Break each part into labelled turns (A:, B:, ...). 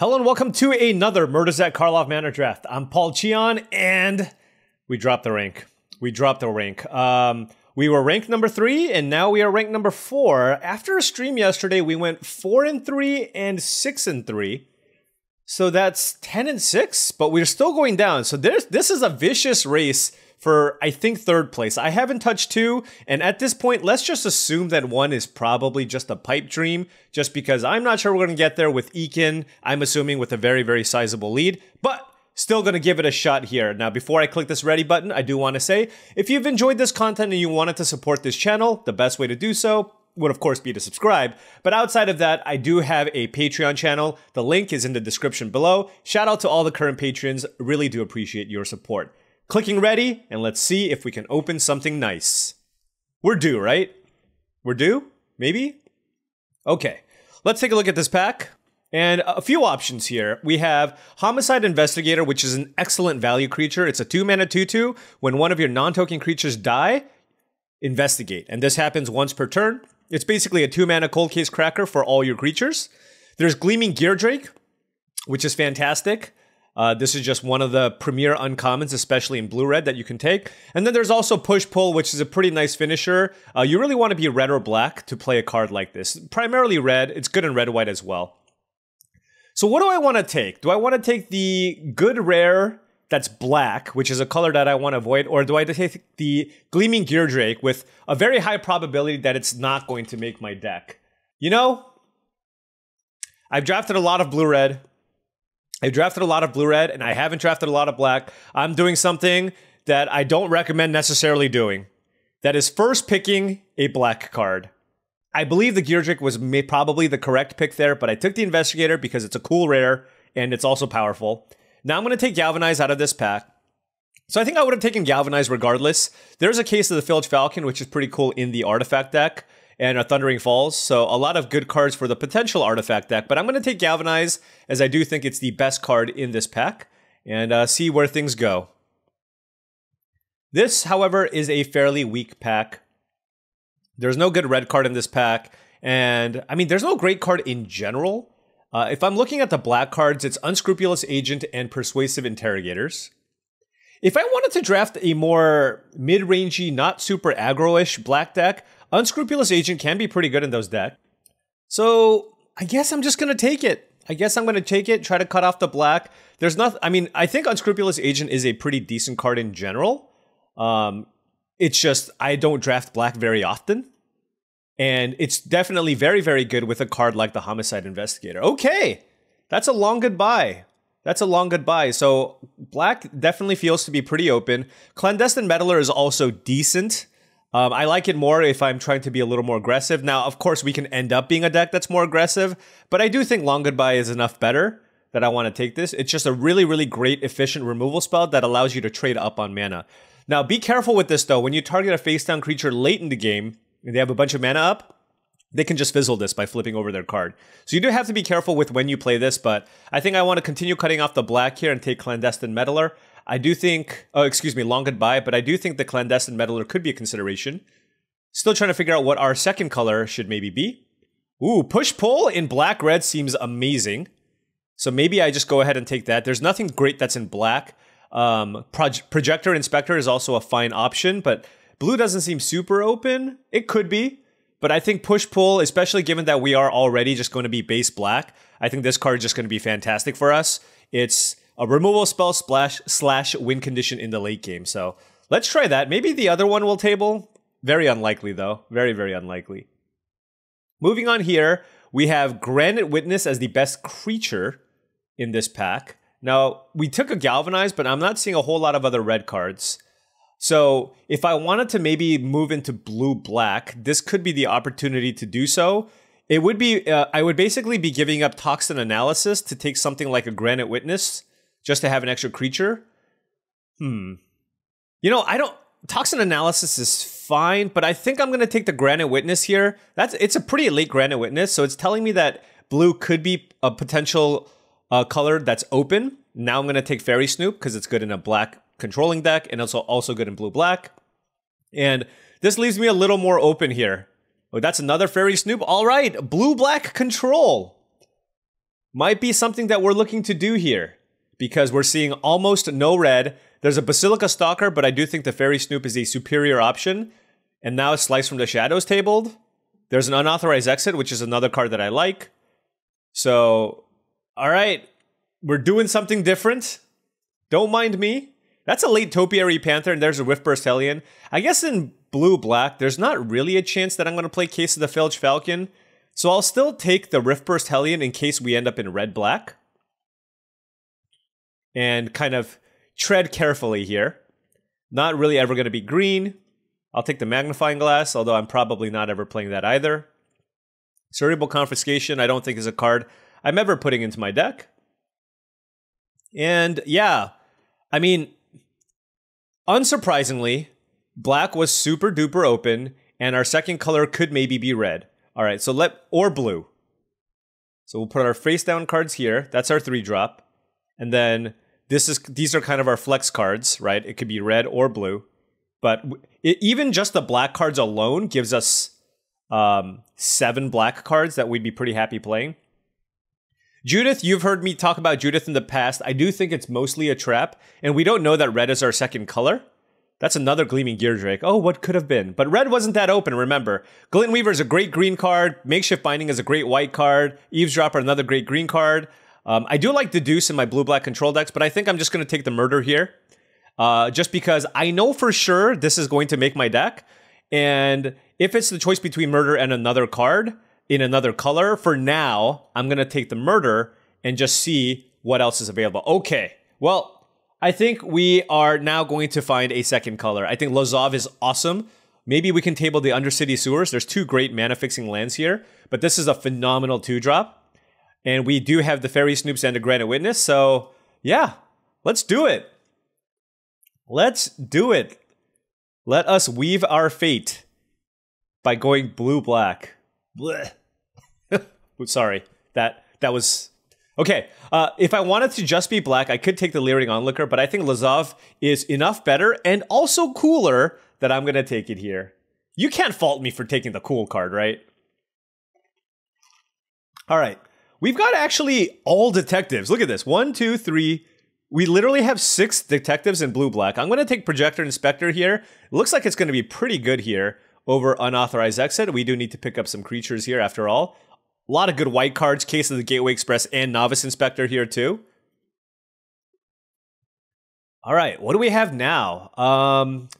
A: Hello and welcome to another Murders at Karlov Manor Draft. I'm Paul Cheon, and we dropped the rank. We dropped the rank. Um, we were ranked number three and now we are ranked number four. After a stream yesterday, we went four and three and six and three. So that's 10 and six, but we're still going down. So there's, this is a vicious race for, I think, third place. I haven't touched two, and at this point, let's just assume that one is probably just a pipe dream, just because I'm not sure we're going to get there with Ekin. I'm assuming with a very, very sizable lead, but Still gonna give it a shot here. Now, before I click this ready button, I do wanna say, if you've enjoyed this content and you wanted to support this channel, the best way to do so would of course be to subscribe. But outside of that, I do have a Patreon channel. The link is in the description below. Shout out to all the current patrons, really do appreciate your support. Clicking ready, and let's see if we can open something nice. We're due, right? We're due? Maybe? Okay, let's take a look at this pack. And a few options here. We have Homicide Investigator, which is an excellent value creature. It's a 2 mana 2 2. When one of your non token creatures die, investigate. And this happens once per turn. It's basically a 2 mana cold case cracker for all your creatures. There's Gleaming Gear Drake, which is fantastic. Uh, this is just one of the premier uncommons, especially in blue red, that you can take. And then there's also push pull, which is a pretty nice finisher. Uh, you really want to be red or black to play a card like this. Primarily red, it's good in red white as well. So, what do I want to take? Do I want to take the good rare that's black, which is a color that I want to avoid, or do I take the Gleaming Gear Drake with a very high probability that it's not going to make my deck? You know, I've drafted a lot of blue red. I drafted a lot of blue red and I haven't drafted a lot of black. I'm doing something that I don't recommend necessarily doing. That is first picking a black card. I believe the Geardrake was probably the correct pick there, but I took the Investigator because it's a cool rare and it's also powerful. Now I'm going to take Galvanize out of this pack. So I think I would have taken Galvanize regardless. There's a case of the Filch Falcon, which is pretty cool in the artifact deck and a Thundering Falls. So a lot of good cards for the potential artifact deck, but I'm going to take Galvanize as I do think it's the best card in this pack and uh, see where things go. This, however, is a fairly weak pack. There's no good red card in this pack, and I mean, there's no great card in general. Uh, if I'm looking at the black cards, it's Unscrupulous Agent and Persuasive Interrogators. If I wanted to draft a more mid rangey, not super aggro ish black deck, Unscrupulous Agent can be pretty good in those decks. So I guess I'm just going to take it. I guess I'm going to take it, try to cut off the black. There's not, I mean, I think Unscrupulous Agent is a pretty decent card in general. Um, it's just, I don't draft black very often. And it's definitely very, very good with a card like the Homicide Investigator. Okay, that's a long goodbye. That's a long goodbye. So black definitely feels to be pretty open. Clandestine Meddler is also decent. Um, I like it more if I'm trying to be a little more aggressive. Now, of course, we can end up being a deck that's more aggressive, but I do think Long Goodbye is enough better that I want to take this. It's just a really, really great, efficient removal spell that allows you to trade up on mana. Now, be careful with this though. When you target a face down creature late in the game and they have a bunch of mana up, they can just fizzle this by flipping over their card. So you do have to be careful with when you play this, but I think I want to continue cutting off the black here and take Clandestine Meddler. I do think, oh, excuse me, long goodbye, but I do think the clandestine meddler could be a consideration. Still trying to figure out what our second color should maybe be. Ooh, push pull in black red seems amazing. So maybe I just go ahead and take that. There's nothing great that's in black. Um, projektor inspector is also a fine option, but blue doesn't seem super open. It could be, but I think push pull, especially given that we are already just going to be base black, I think this card is just going to be fantastic for us. It's a removal spell splash slash win condition in the late game. So let's try that. Maybe the other one will table. Very unlikely, though. Very, very unlikely. Moving on here, we have Granite Witness as the best creature in this pack. Now, we took a Galvanize, but I'm not seeing a whole lot of other red cards. So if I wanted to maybe move into blue-black, this could be the opportunity to do so. It would be, uh, I would basically be giving up Toxin Analysis to take something like a Granite Witness, just to have an extra creature. Hmm. You know, I don't toxin analysis is fine, but I think I'm going to take the granite witness here. That's it's a pretty late granite witness, so it's telling me that blue could be a potential uh, color that's open. Now I'm going to take faerie snoop because it's good in a black controlling deck and also also good in blue black. And this leaves me a little more open here. Oh, that's another faerie snoop. All right, blue black control might be something that we're looking to do here because we're seeing almost no red. There's a Basilica Stalker, but I do think the Faerie Snoop is a superior option. And now it's Slice from the Shadows tabled. There's an Unauthorized Exit, which is another card that I like. So, all right, we're doing something different. Don't mind me. That's a late Topiary Panther, and there's a Riftburst Hellion. I guess in blue-black, there's not really a chance that I'm going to play Case of the Filched Falcon, so I'll still take the Riftburst Hellion in case we end up in red-black and kind of tread carefully here. Not really ever going to be green. I'll take the magnifying glass, although I'm probably not ever playing that either. Cerebral Confiscation, I don't think is a card I'm ever putting into my deck. And yeah, I mean, unsurprisingly, black was super duper open, and our second color could maybe be red. All right, so let, or blue. So we'll put our face down cards here. That's our three drop. And then this is these are kind of our flex cards, right? It could be red or blue, but it, even just the black cards alone gives us um, seven black cards that we'd be pretty happy playing. Judith, you've heard me talk about Judith in the past. I do think it's mostly a trap, and we don't know that red is our second color. That's another Gleaming Gear Drake. Oh, what could have been? But red wasn't that open, remember. Glint Weaver is a great green card. Makeshift Binding is a great white card. Eavesdropper, another great green card. Um, I do like Deduce in my blue black control decks, but I think I'm just going to take the murder here. Uh, just because I know for sure this is going to make my deck. And if it's the choice between murder and another card in another color, for now, I'm going to take the murder and just see what else is available. Okay. Well, I think we are now going to find a second color. I think Lazav is awesome. Maybe we can table the Undercity Sewers. There's two great mana fixing lands here, but this is a phenomenal two drop. And we do have the Faerie Snoops and the Granite Witness. So, yeah, let's do it. Let's do it. Let us weave our fate by going blue black. Sorry, that that was okay. Uh, if I wanted to just be black, I could take the leering onlooker, but I think Lazav is enough better and also cooler that I'm gonna take it here. You can't fault me for taking the cool card, right? All right. We've got actually all detectives. Look at this. One, two, three. We literally have six detectives in blue black. I'm going to take Projektor Inspector here. looks like it's going to be pretty good here over Unauthorized Exit. We do need to pick up some creatures here after all. A lot of good white cards, Case of the Gateway Express and Novice Inspector here too. All right, what do we have now? Um,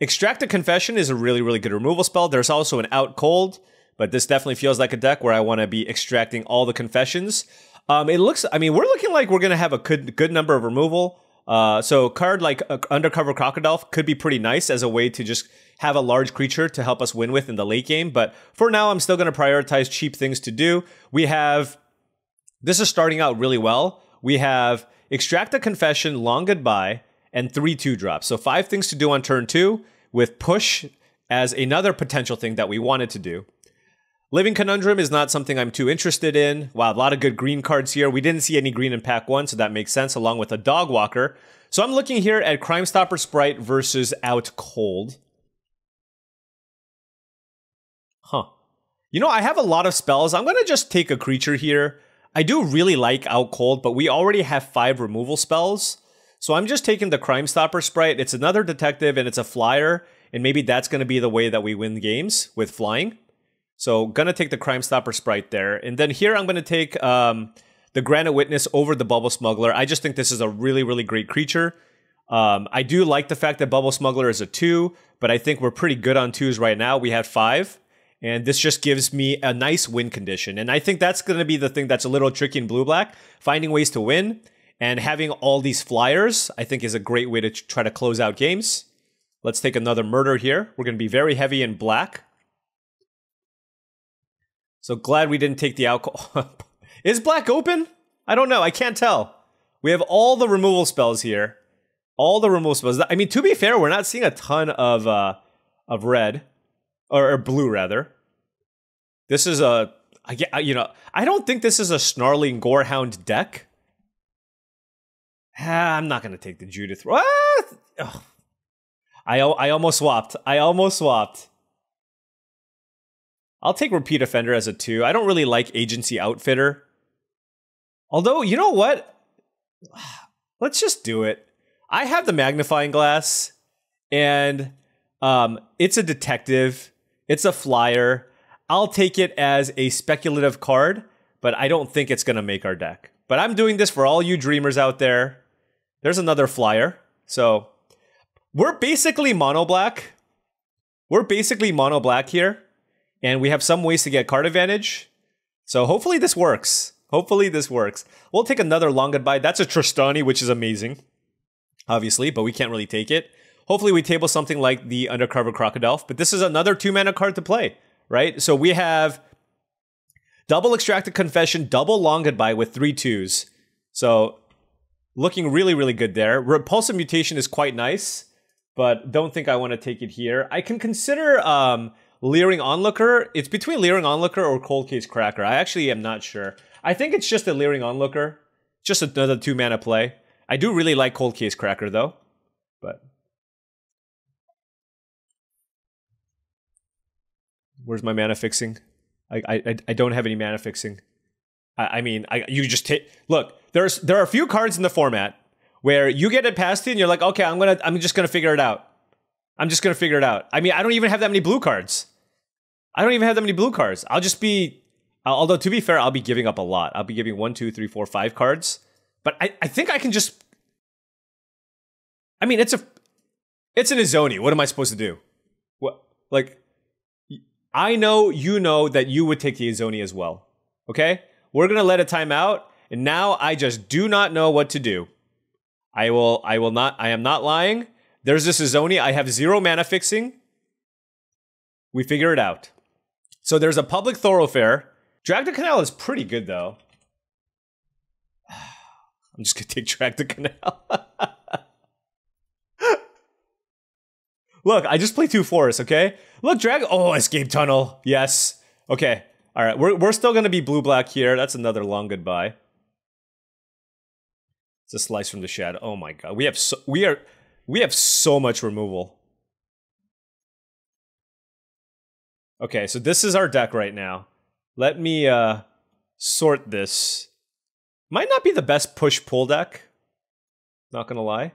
A: Extract a Confession is a really, really good removal spell. There's also an Out Cold but this definitely feels like a deck where I want to be extracting all the confessions. Um, it looks, I mean, we're looking like we're going to have a good, good number of removal. Uh, so card like uh, Undercover Crocodelf could be pretty nice as a way to just have a large creature to help us win with in the late game. But for now, I'm still going to prioritize cheap things to do. We have, this is starting out really well. We have Extract a Confession, Long Goodbye, and three two drops. So five things to do on turn two with Push as another potential thing that we wanted to do. Living Conundrum is not something I'm too interested in. Wow, a lot of good green cards here. We didn't see any green in pack one, so that makes sense, along with a Dog Walker. So I'm looking here at Crime Stopper Sprite versus Out Cold. Huh. You know, I have a lot of spells. I'm going to just take a creature here. I do really like Out Cold, but we already have five removal spells. So I'm just taking the Crime Stopper Sprite. It's another detective and it's a flyer, and maybe that's going to be the way that we win games with flying. So gonna take the Crime Stopper sprite there, and then here I'm gonna take um, the Granite Witness over the Bubble Smuggler. I just think this is a really really great creature. Um, I do like the fact that Bubble Smuggler is a two, but I think we're pretty good on twos right now. We have five, and this just gives me a nice win condition. And I think that's gonna be the thing that's a little tricky in blue black, finding ways to win. And having all these flyers, I think, is a great way to try to close out games. Let's take another murder here. We're going to be very heavy in black. So glad we didn't take the alcohol. Is black open? I don't know. I can't tell. We have all the removal spells here. All the removal spells. I mean, to be fair, we're not seeing a ton of uh, of red or, or blue rather. This is a I, uh, you know, I don't think this is a snarling gorehound deck. Ah, I'm not gonna take the Judith. What? Ah! I I almost swapped. I almost swapped. I'll take Repeat Offender as a two. I don't really like Agency Outfitter. Although, you know what? Let's just do it. I have the magnifying glass, and um, it's a detective, it's a flyer. I'll take it as a speculative card, but I don't think it's going to make our deck. But I'm doing this for all you dreamers out there. There's another flyer. So we're basically mono black. We're basically mono black here and we have some ways to get card advantage. So hopefully this works. Hopefully this works. We'll take another long goodbye. That's a Tristani, which is amazing, obviously, but we can't really take it. Hopefully we table something like the Undercover Crocodelf, but this is another two-mana card to play, right? So we have double Extracted Confession, double long goodbye with three twos. So looking really, really good there. Repulsive Mutation is quite nice, but don't think I want to take it here. I can consider... Um, Leering Onlooker. It's between Leering Onlooker or Cold Case Cracker. I actually am not sure. I think it's just a Leering Onlooker. Just another two mana play. I do really like Cold Case Cracker though, but. Where's my mana fixing? I, I, I don't have any mana fixing. I, I mean, I, you just hit. Look, there's there are a few cards in the format where you get it past you and you're like, okay, I'm gonna I'm just gonna figure it out. I'm just gonna figure it out. I mean, I don't even have that many blue cards. I don't even have that many blue cards. I'll just be, although to be fair, I'll be giving up a lot. I'll be giving one, two, three, four, five cards. But I, I think I can just. I mean, it's a, it's an Izoni. What am I supposed to do? What like, I know you know that you would take the Izoni as well. Okay, we're gonna let it time out, and now I just do not know what to do. I will. I will not. I am not lying. There's this Izoni. I have zero mana fixing. We figure it out. So there's a public thoroughfare. Drag the Canal is pretty good though. I'm just gonna take Drag the Canal. Look, I just play two forests, okay? Look, drag. Oh, escape tunnel. Yes. Okay. All right. We're, we're still going to be blue black here. That's another long goodbye. It's a slice from the shadow. Oh my god. We have so we are we have so much removal. Okay, so this is our deck right now. Let me uh, sort this. Might not be the best push-pull deck. Not gonna lie.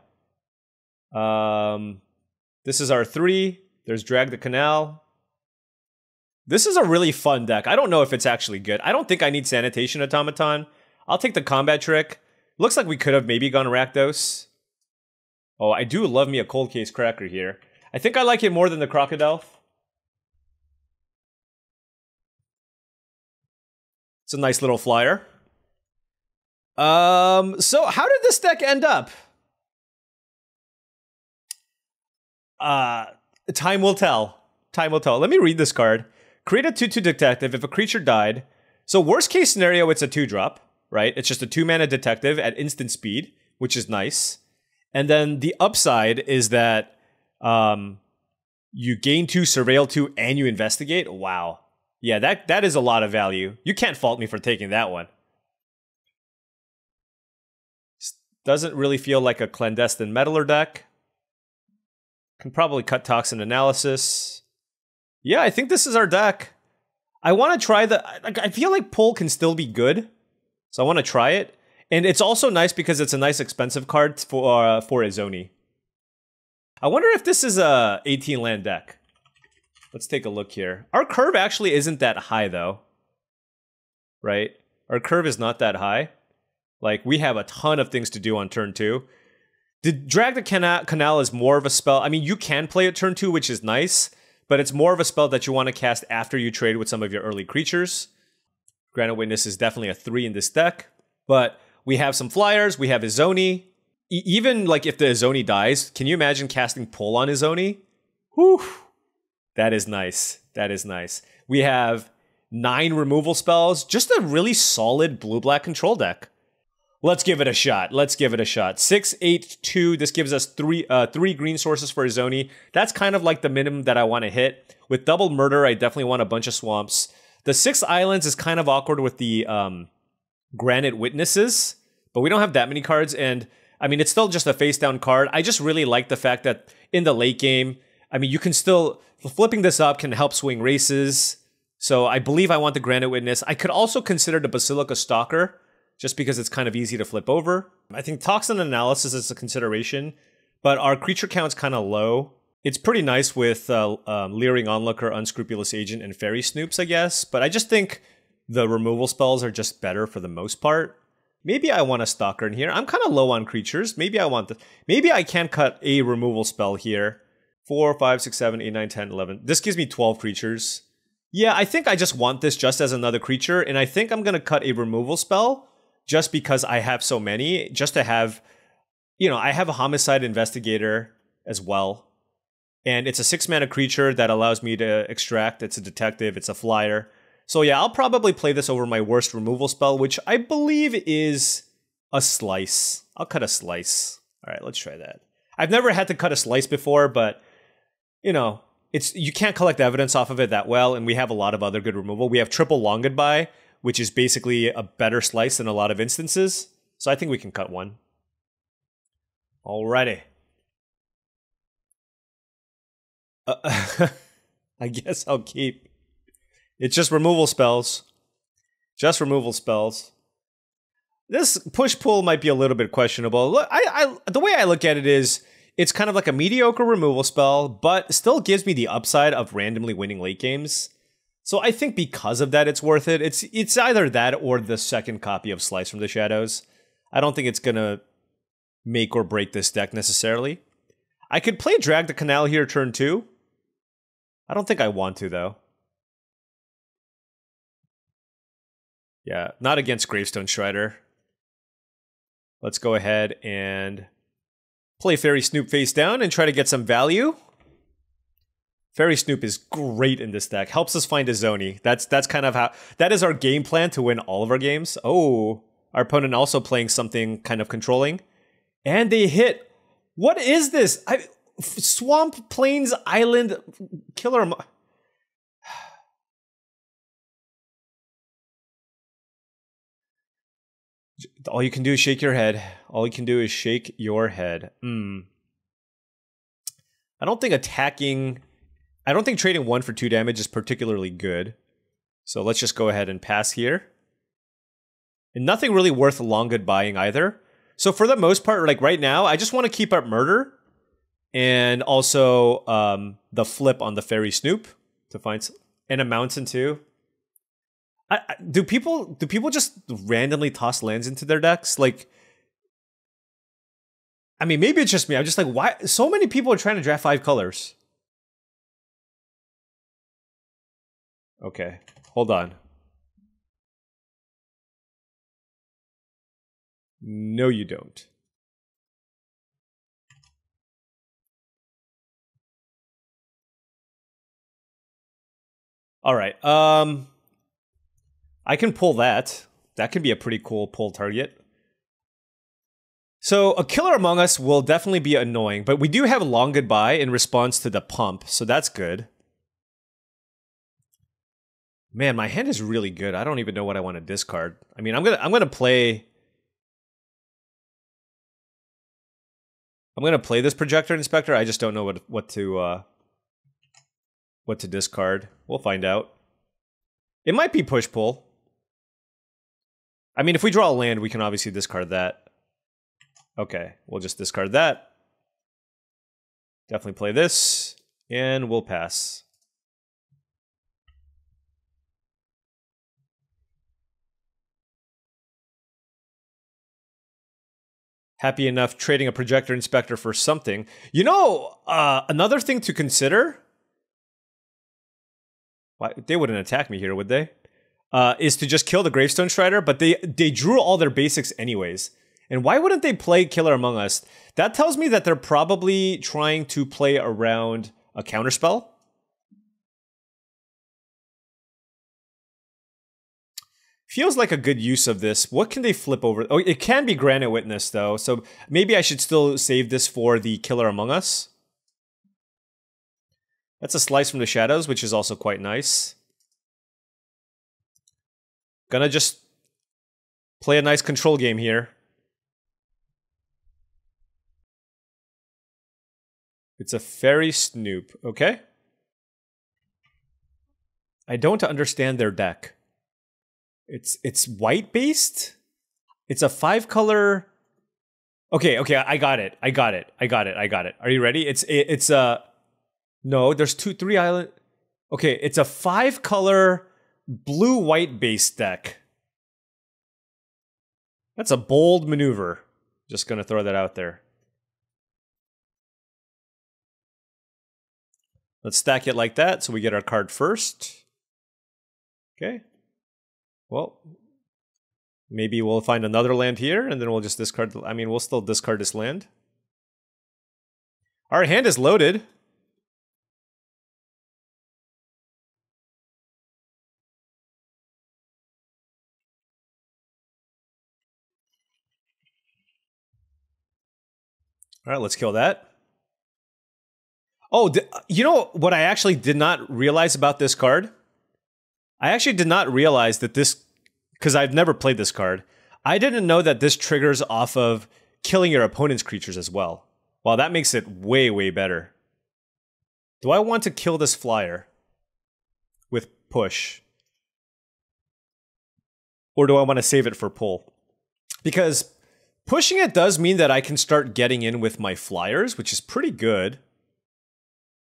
A: Um, this is our three. There's Drag the Canal. This is a really fun deck. I don't know if it's actually good. I don't think I need Sanitation Automaton. I'll take the combat trick. Looks like we could have maybe gone Rakdos. Oh, I do love me a Cold Case Cracker here.
B: I think I like it more than the Crocodelf. It's a nice little flyer. Um, so how did this deck end up?
A: Uh, time will tell. Time will tell. Let me read this card. Create a 2 2 detective if a creature died. So, worst case scenario, it's a 2 drop, right? It's just a 2 mana detective at instant speed, which is nice. And then the upside is that um, you gain 2, surveil 2, and you investigate. Wow. Yeah, that that is a lot of value. You can't fault me for taking that one. Doesn't really feel like a clandestine meddler deck. Can probably cut toxin analysis. Yeah, I think this is our deck. I want to try the. I feel like pull can still be good, so I want to try it. And it's also nice because it's a nice expensive card for uh, for Izoni. I wonder if this is a 18 land deck. Let's take a look here. Our curve actually isn't that high though, right? Our curve is not that high. Like we have a ton of things to do on turn two. The drag the canal, is more of a spell. I mean, you can play it turn two, which is nice, but it's more of a spell that you want to cast after you trade with some of your early creatures. Granite Witness is definitely a three in this deck, but we have some flyers. We have Izoni. E even like if the Izoni dies, can you imagine casting pull on Izoni? Whew. That is nice. That is nice. We have nine removal spells. Just a really solid blue black control deck. Let's give it a shot. Let's give it a shot. Six, eight, two. This gives us three, uh, three green sources for Izoni. That's kind of like the minimum that I want to hit. With double murder, I definitely want a bunch of swamps. The six islands is kind of awkward with the um, granite witnesses, but we don't have that many cards. And I mean, it's still just a face down card. I just really like the fact that in the late game, I mean, you can still flipping this up can help swing races. So I believe I want the Granite Witness. I could also consider the Basilica Stalker, just because it's kind of easy to flip over. I think Toxin Analysis is a consideration, but our creature count's kind of low. It's pretty nice with uh, um, Leering Onlooker, Unscrupulous Agent, and Faerie Snoops, I guess. But I just think the removal spells are just better for the most part. Maybe I want a Stalker in here. I'm kind of low on creatures. Maybe I want the. Maybe I can cut a removal spell here 4, 5, 6, 7, 8, 9, 10, 11. This gives me 12 creatures. Yeah, I think I just want this just as another creature, and I think I'm going to cut a removal spell just because I have so many, just to have, you know, I have a Homicide Investigator as well. And it's a 6 mana creature that allows me to extract. It's a detective, it's a flyer. So yeah, I'll probably play this over my worst removal spell, which I believe is a slice. I'll cut a slice. All right, let's try that. I've never had to cut a slice before, but you know, it's you can't collect evidence off of it that well, and we have a lot of other good removal. We have triple long goodbye, which is basically a better slice in a lot of instances. So I think we can
B: cut one. Alrighty. Uh, I guess I'll keep. It's just removal
A: spells. Just removal spells. This push pull might be a little bit questionable. I, I the way I look at it is it's kind of like a mediocre removal spell, but still gives me the upside of randomly winning late games. So I think because of that, it's worth it. It's it's either that or the second copy of Slice from the Shadows. I don't think it's gonna make or break this deck necessarily. I could play Drag the Canal
B: here turn two. I don't think I want to though. Yeah, not against Gravestone Strider.
A: Let's go ahead and play Faerie Snoop face down and try to get some value. Faerie Snoop is great in this deck. Helps us find Izoni. That's that's kind of how that is our game plan to win all of our games. Oh, our opponent also playing something kind of controlling, and they hit. What is this? I, Swamp
B: Plains Island Killer. all you can do is shake your head. All you can do is shake your head. Mm. I don't
A: think attacking. I don't think trading one for two damage is particularly good. So let's just go ahead and pass here. And nothing really worth long good buying either. So for the most part, like right now, I just want to keep up murder and also um, the flip on the faerie Snoop to find and a mountain too. I, I, do people do people just randomly toss lands into their decks? Like
B: I mean, maybe it's just me. I'm just like, why? So many people are trying to draft five colors. Okay, hold on. No, you don't. All right. Um, I can pull that. That can be a pretty cool pull target.
A: So a killer among us will definitely be annoying, but we do have long goodbye in response to the pump, so that's good. Man, my hand is really good. I don't even know what I want to discard. I mean, I'm gonna I'm gonna play.
B: I'm gonna play this projektor inspector. I just don't know what what to uh, what to discard. We'll find out. It might
A: be push pull. I mean, if we draw a land, we can obviously discard that.
B: Okay, we'll just discard that. Definitely play this, and we'll pass. happy enough trading a projektor inspector for something. You know, uh, another
A: thing to consider. Why, they wouldn't attack me here, would they? Uh, is to just kill the gravestone strider, but they they drew all their basics anyways. And why wouldn't they play Killer Among Us? That tells me that they're probably trying to play around
B: a counterspell. Feels like a good use of this. What can they flip over? Oh, it can be Granite
A: Witness, though, so maybe I should still save this for the Killer Among Us. That's a slice from the shadows, which is also quite nice.
B: Gonna just play a nice control game here. It's a faerie Snoop, okay? I don't understand their deck.
A: It's it's white based? It's a five color Okay, okay, I got it. I got it. I got it. I got it. Are you ready? It's it, it's a No, there's two three island Okay, it's a five color blue
B: white base deck. That's a bold maneuver. Just gonna throw that out there. Let's stack it like that so we get our card first. Okay.
A: Well, maybe we'll find another land here and then we'll just discard.
B: The, I mean, we'll still discard this land. Our hand is loaded. All right, let's kill that. Oh,
A: you know what I actually did not realize about this card? I actually did not realize that this, because I've never played this card, I didn't know that this triggers off of killing your opponent's creatures as well. Wow, that makes it way, way better. Do I want to kill this flyer with push? Or do I want to save it for pull? Because pushing it does mean that I can start getting in with my flyers, which is pretty good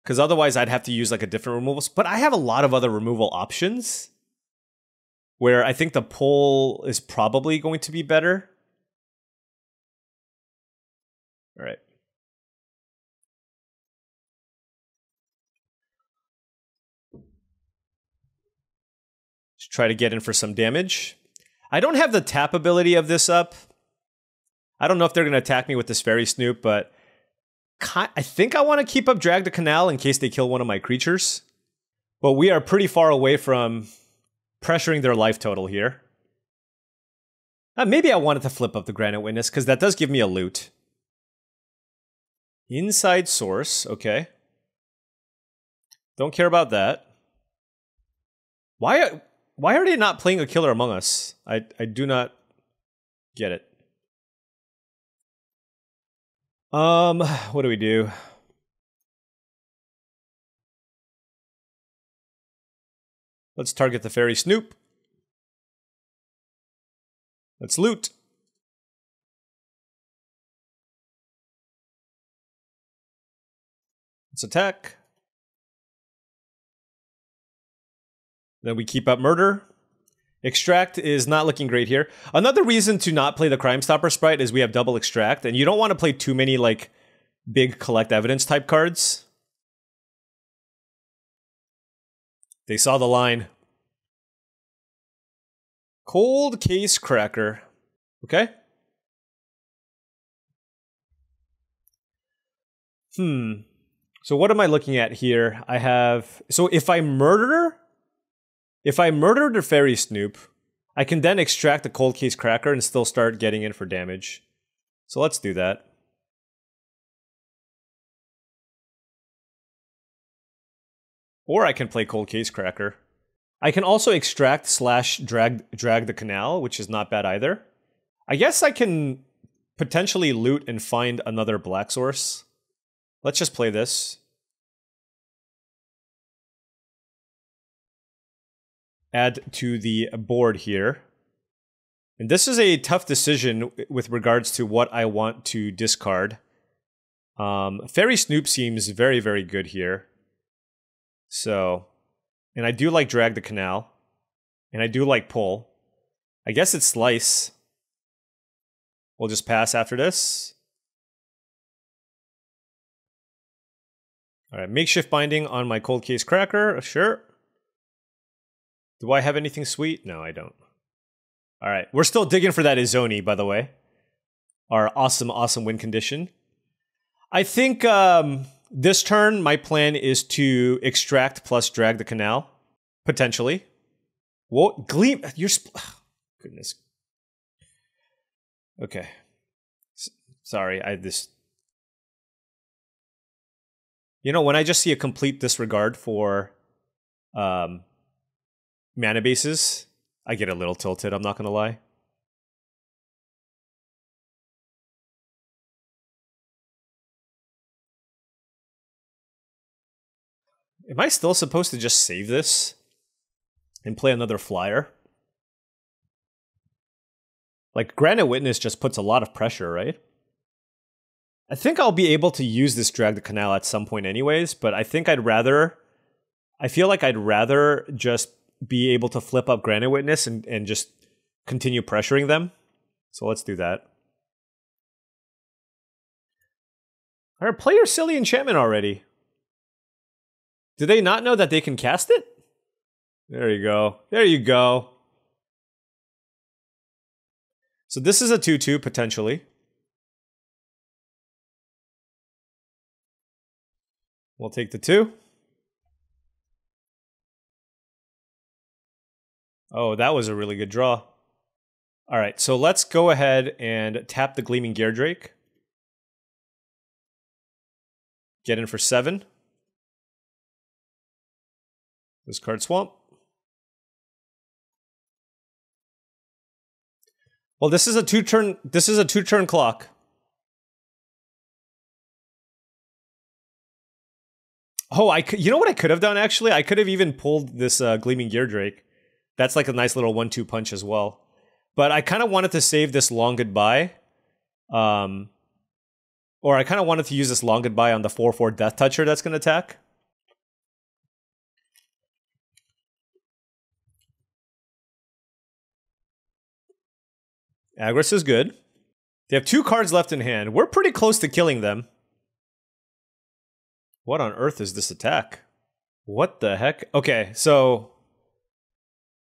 A: because otherwise I'd have to use like a different removal. But I have a lot of other removal options
B: where I think the pull is probably going to be better. All right. Let's try
A: to get in for some damage. I don't have the tap ability of this up. I don't know if they're going to attack me with this Faerie Snoop, but I think I want to keep up Drag the Canal in case they kill one of my creatures. But we are pretty far away from pressuring their life total here. Uh, maybe I wanted to flip up the Granite Witness, because that does
B: give me a loot. Inside Source, okay. Don't care about that. Why, why are they not playing a Killer Among Us? I, I do not get it. Um, what do we do? Let's target the faerie Snoop. Let's loot. Let's attack. Then we keep up murder.
A: Extract is not looking great here. Another reason to not play the Crime Stopper sprite is we have double extract, and you don't want to play too many like big collect evidence type cards.
B: They saw the line. Cold case cracker. Okay. Hmm. So what am I looking
A: at here? I have so if I murder if I murder the Faerie
B: Snoop, I can then extract the Cold Case Cracker and still start getting in for damage. So let's do that. Or I can play Cold Case Cracker. I can also extract
A: slash drag, drag the canal, which is not bad either. I guess I can
B: potentially loot and find another black source. Let's just play this. add to the board here. And this is a tough decision with regards to what
A: I want to discard. Um, Faerie Snoop seems very, very good here. So, and I do like Drag the Canal. And I
B: do like Pull. I guess it's Slice. We'll just pass after this. All right, makeshift binding on my cold case cracker, sure. Do I have anything
A: sweet? No, I don't. All right. We're still digging for that Izoni, by the way. Our awesome, awesome win condition. I think um, this turn, my plan is to extract plus drag the canal, potentially. What
B: Gleam, you're. Goodness. Okay. S sorry, I this. You know, when I just
A: see a complete disregard for um, mana bases,
B: I get a little tilted, I'm not going to lie. Am I still supposed to just save this and play another flyer?
A: Like, Granite Witness just puts a lot of pressure, right? I think I'll be able to use this Drag the Canal at some point anyways, but I think I'd rather... I feel like I'd rather just be able to flip up Granite
B: Witness and, and just continue pressuring them. So let's do that. Are player silly enchantment already? Do they not know that they can cast it? There you go. There you go. So this is a 2-2 potentially. We'll take the 2. Oh, that was a really good draw. All right, so let's go ahead and tap the Gleaming Gear Drake. Get in for seven. This card Swamp. Well, this is a two turn. This is a two turn clock. Oh, I. You know what I could have done actually? I could have even pulled this uh, Gleaming Drake that's like a
A: nice little one-two punch as well. But I kind of wanted to save this long goodbye, um, or I kind of wanted to use this long goodbye on the four-four death toucher that's going to attack.
B: Agrus is good. They have two cards left in hand. We're pretty close to killing them. What on earth is this
A: attack? What the heck? Okay, so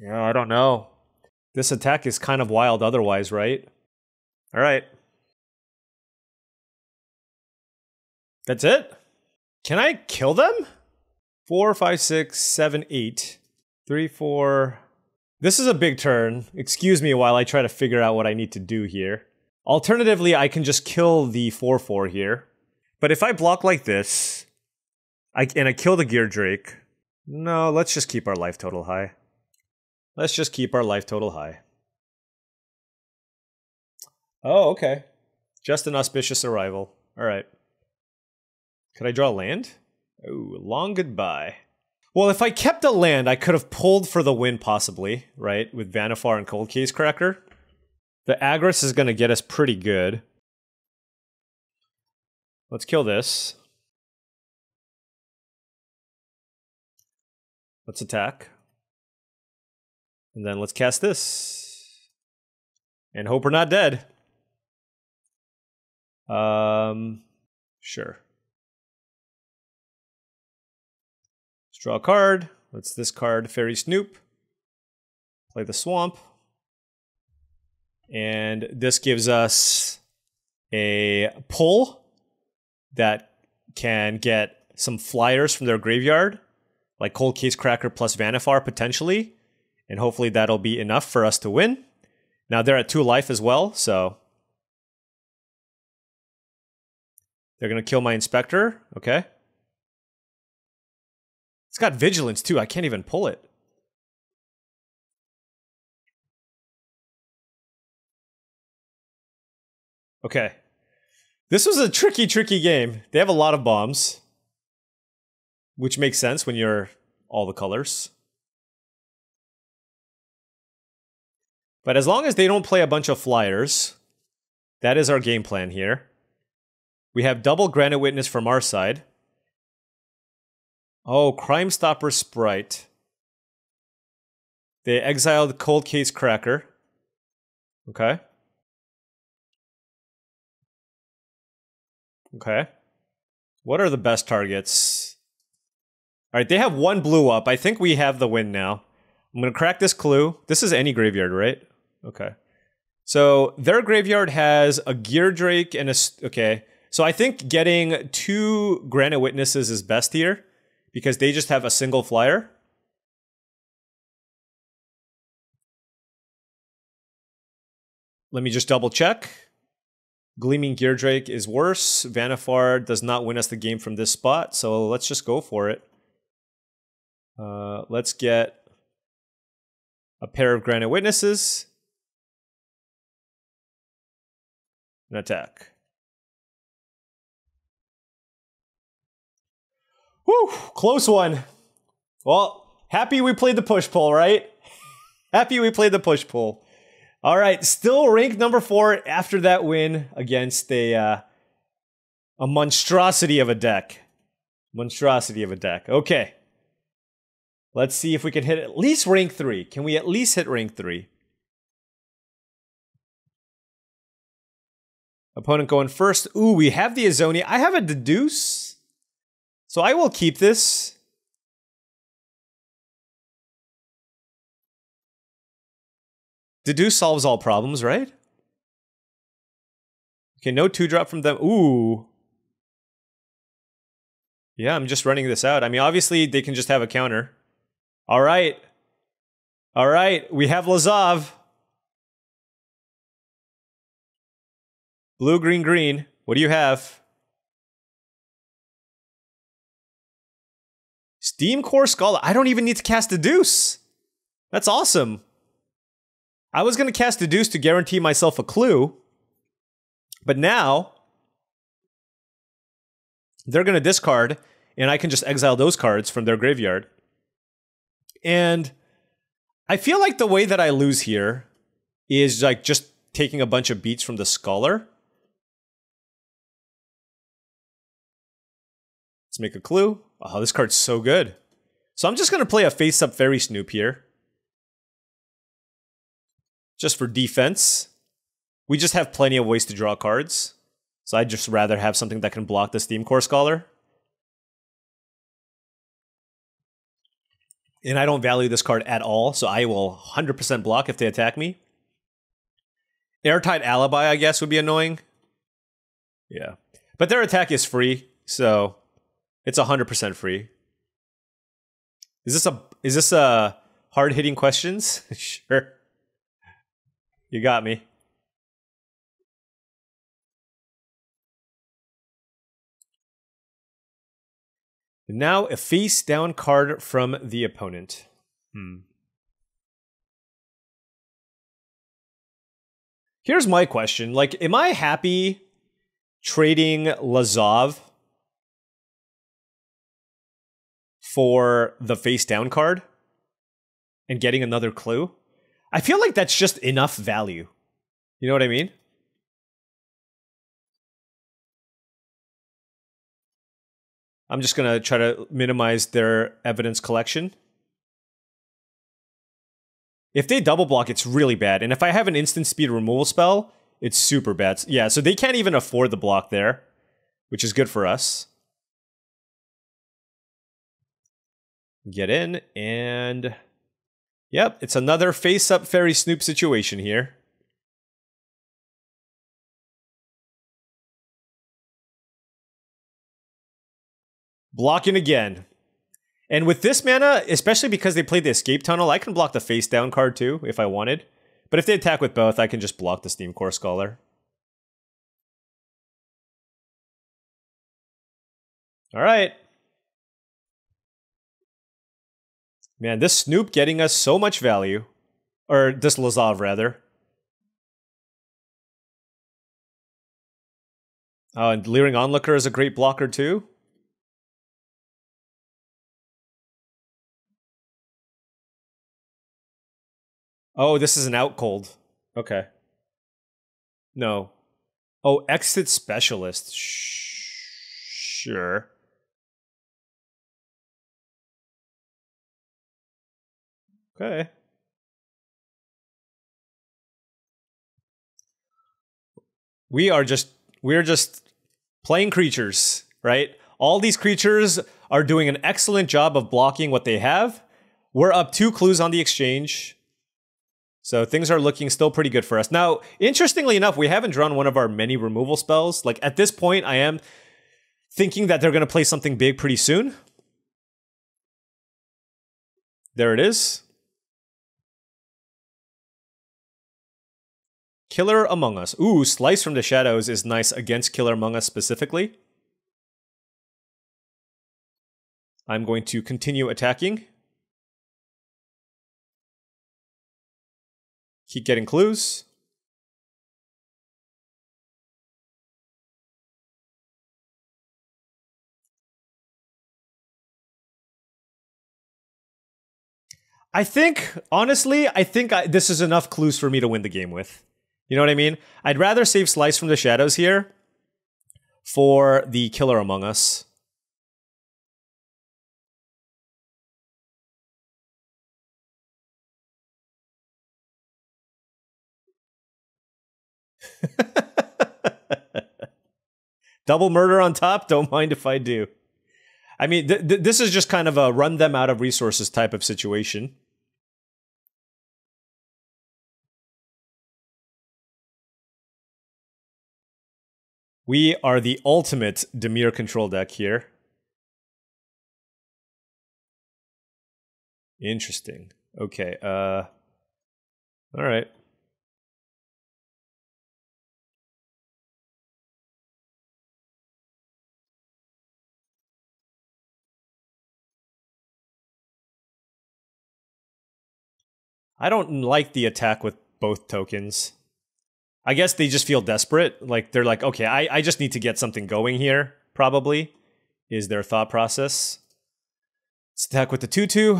A: Yeah, I don't
B: know. This attack is kind of wild otherwise, right? All right. That's it? Can I kill them? Four, five, six, seven, eight, three, four. This
A: is a big turn. Excuse me while I try to figure out what I need to do here. Alternatively, I can just kill the 4-4 here. But if I block like this, I, and I kill the Gear Drake, no, let's just keep our life total high. Let's just keep our life total high.
B: Oh, okay.
A: Just an auspicious arrival. All right. Could I draw land? Oh, long goodbye. Well, if I kept a land, I could have pulled for the win possibly, right? With Vannifar and Cold Case Cracker. The Agrus is going to get us pretty good.
B: Let's kill this. Let's attack. And then let's cast this. And hope we're not dead. Um, sure. Let's draw a card. What's this card? Faerie Snoop.
A: Play the swamp. And this gives us a pull that can get some flyers from their graveyard, like Cold Case Cracker plus Vannifar potentially, and hopefully that'll be enough for us to win. Now they're at two life as well, so
B: they're gonna kill my inspector. Okay. It's got vigilance too. I can't even pull it. Okay. This was a tricky, tricky game. They have a lot of bombs,
A: which makes sense when you're all the colors. But as long as they don't play a bunch of flyers, that is our game plan here. We have double Granite Witness from our side.
B: Oh, Crime Stopper Sprite. They exiled Cold Case Cracker. Okay. Okay. What are the best targets?
A: All right, they have one blue up. I think we have the win now. I'm going to crack this clue. This is any graveyard, right? Okay. So their graveyard has a Gear Drake and a. Okay. So I think getting two Granite Witnesses is best here
B: because they just have a single flyer. Let me just double check.
A: Gleaming Gear Drake is worse. Vannifar does not win us the game from this spot, so let's just go for
B: it. Uh, let's get a pair of Granite Witnesses. an attack. Whew, close one. Well, happy we played the push pull, right? happy
A: we played the push pull. All right, still ranked number four after that win against a uh, a monstrosity of a deck. Monstrosity of a
B: deck. Okay. Let's see if we can hit at least rank three. Can we at least hit rank three? Opponent going first. Ooh, we have the Izoni. I have a deduce. So I will keep this. Deduce solves all problems, right? Okay, no two drop from them. Ooh. Yeah, I'm just running this out. I mean, obviously they can just have a counter. All right. All right, we have Lazav. Blue, green, green. What do you have? Steamcore Scholar. I don't even need to cast Deduce. That's awesome.
A: I was going to cast Deduce to guarantee myself a clue. But now, they're going to discard, and I can just exile those cards from their graveyard. And I feel like the way that
B: I lose here is like just taking a bunch of beats from the scholar. Let's make a clue. Oh, this card's so good. So I'm just going to play a face-up Faerie Snoop here.
A: Just for defense. We just have plenty of ways to draw cards. So I'd just rather have something that can block this Steamcore Scholar. And I don't value this card at all, so I will 100% block if they attack me. Airtight Alibi, I guess, would be annoying. Yeah. But their attack is free, so it's 100% free.
B: Is this a is this a hard hitting questions? sure. You got me. Now a face down card from the opponent. Hmm. Here's my question. Like, am I happy trading Lazav
A: for the face down card and getting another clue,
B: I feel like that's just enough value. You know what I mean? I'm just going to try to minimize their evidence collection. If they
A: double block, it's really bad. And if I have an instant speed removal spell, it's super bad. Yeah, so they can't even
B: afford the block there, which is good for us. get in and yep it's another face up faerie snoop situation here blocking again
A: and with this mana especially because they played the escape tunnel i can block the face down card too if
B: i wanted but if they attack with both i can just block the steam core scholar all right Man, this Snoop getting us so much value. Or this Lazav, rather. Oh, and Leering Onlooker is a great blocker, too. Oh, this is an out cold. Okay. No. Oh, exit specialist. Sh sure. Okay. We are just
A: we're just playing creatures, right? All these creatures are doing an excellent job of blocking what they have. We're up two clues on the exchange. So things are looking still pretty good for us. Now, interestingly enough, we haven't drawn one of our many removal spells. Like at this point, I am thinking that they're going to play something big pretty soon.
B: There it is. Killer Among Us. Ooh, Slice from the Shadows is nice against Killer Among Us specifically. I'm going to continue attacking. Keep getting clues. I think, honestly, I think I,
A: this is enough clues for me to win the game with. You know what I mean? I'd rather save Slice from the Shadows here
B: for the Killer Among Us. Double murder on top? Don't mind if I do. I mean, th th this is just kind of a run them out of resources type of situation. We are the ultimate Dimir control deck here. Interesting. Okay. Uh, all right. I don't like the attack with both tokens. I guess they just feel desperate. Like they're like, okay,
A: I, I just need to get something going here, probably, is their thought process.
B: Stack with the 2 2.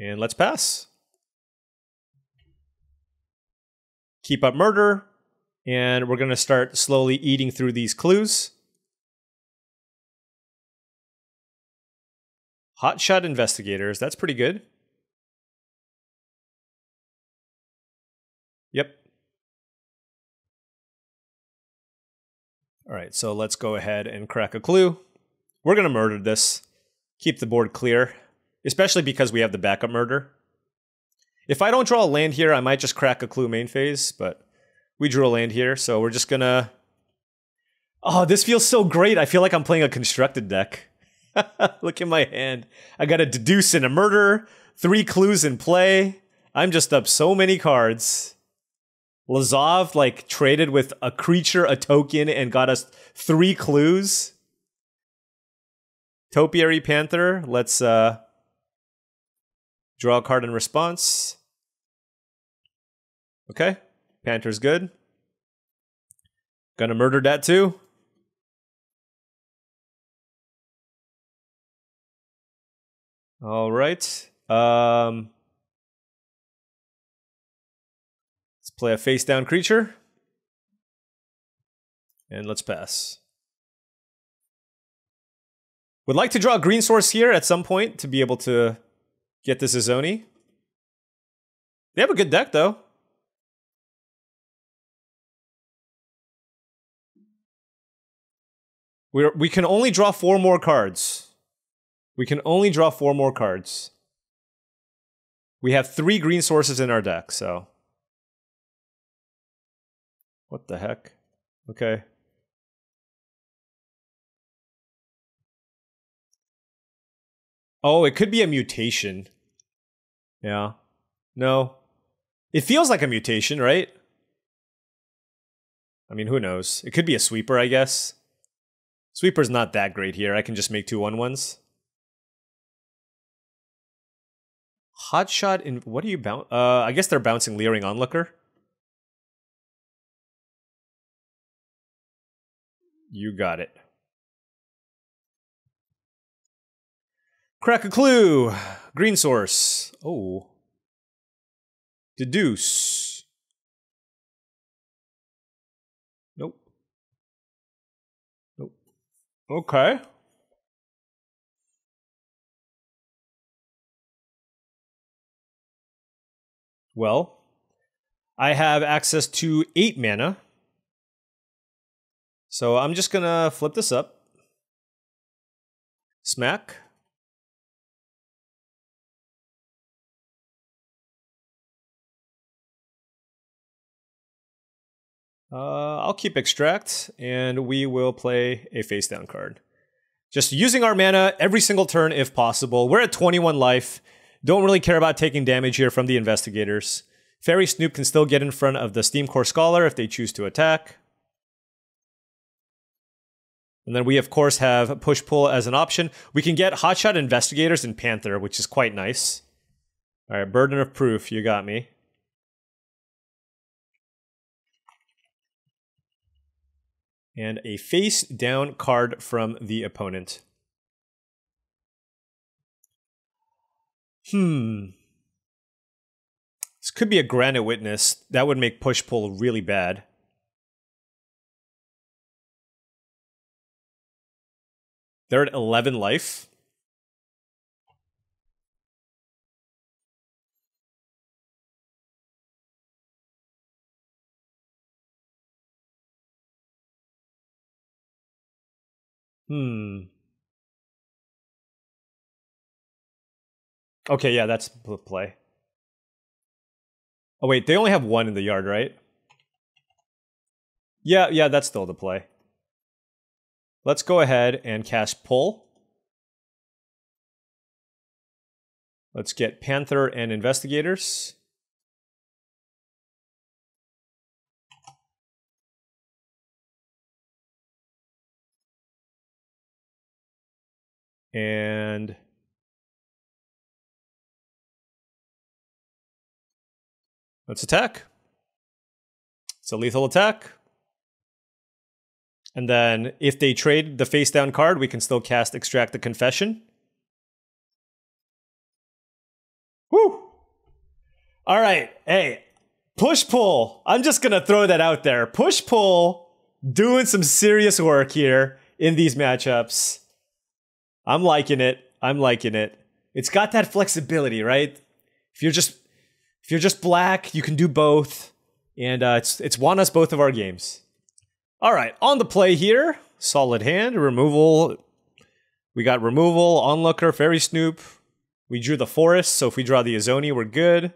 B: And let's pass. Keep up murder. And we're going to start slowly eating through these clues. Hotshot investigators, that's pretty good. All right, so let's go ahead and crack a clue.
A: We're going to murder this. Keep the board clear, especially because we have the backup murder. If I don't draw a land here, I might just crack a clue main phase, but we drew a land here, so we're just going to... Oh, this feels so great. I feel like I'm playing a constructed deck. Look at my hand. I got a deduce and a murder, three clues in play. I'm just up so many cards. Lazav like traded with a creature, a token, and got us three clues. Topiary Panther, let's uh, draw a
B: card in response. Okay, Panther's good. Gonna murder that too. All right. Um, Play a face down creature. And let's pass. Would like to draw a green source here at some point to be able to get this Izoni. They have a good deck though. we we can only draw four more cards. We can only draw four more cards. We have three green sources in our deck, so what the heck? Okay. Oh, it could be a mutation. Yeah. No. It feels like a mutation, right? I mean, who knows? It could be a sweeper, I guess. Sweeper's not that great here. I can just make two one ones. Hotshot in what are you bouncing? Uh, I guess they're bouncing Leering Onlooker. You got it. Crack a clue. Green source. Oh. Deduce. Nope. Nope. Okay. Well, I have access to 8 mana so I'm just gonna flip this up. Smack. Uh, I'll keep extract and we will play a face down card.
A: Just using our mana every single turn if possible. We're at 21 life. Don't really care about taking damage here from the investigators. Faerie Snoop can still get in front of the Steam Core Scholar if they choose to attack. And then we, of course, have push pull as an option. We can get hotshot investigators and Panther, which is quite nice. All right, burden of proof, you got me. And a face down card from the opponent.
B: Hmm. This could be a granite witness. That would make push pull really bad. They're at 11 life. Hmm. Okay, yeah, that's play. Oh wait, they only have one in the yard, right? Yeah, yeah, that's still the play. Let's go ahead and cast Pull. Let's get Panther and Investigators. And let's attack. It's a lethal attack. And then if they trade the face down card, we can still cast Extract the Confession. Woo!
A: All right. Hey, push pull. I'm just going to throw that out there. Push pull doing some serious work here in these matchups. I'm liking it. I'm liking it. It's got that flexibility, right? If you're just if you're just black, you can do both. And uh, it's it's won us both of our games. All right, on the play here, solid hand, removal. We got removal, onlooker, faerie snoop. We drew the forest, so if we draw the Izoni, we're good.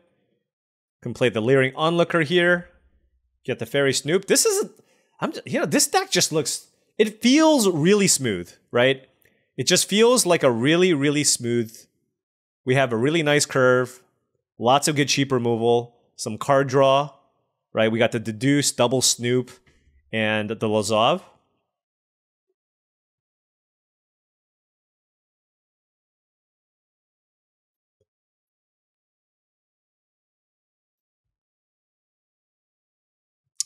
A: Can play the leering onlooker here. Get the faerie snoop. This is, I'm, you know, this deck just looks. It feels really smooth, right? It just feels like a really, really smooth. We have a really nice curve, lots of good cheap removal, some card draw, right? We got the deduce, double snoop
B: and the Lazav.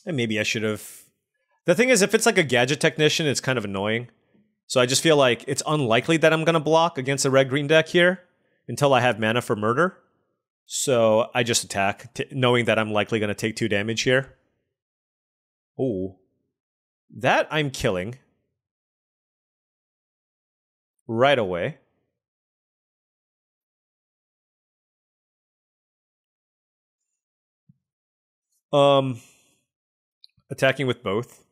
B: And maybe I should have. The thing is, if it's like a gadget technician, it's kind of annoying. So I just feel like it's
A: unlikely that I'm going to block against a red green deck here until I have mana for murder. So I just attack, knowing that I'm likely going to take two damage here.
B: Oh, that I'm killing right away. Um, attacking with both.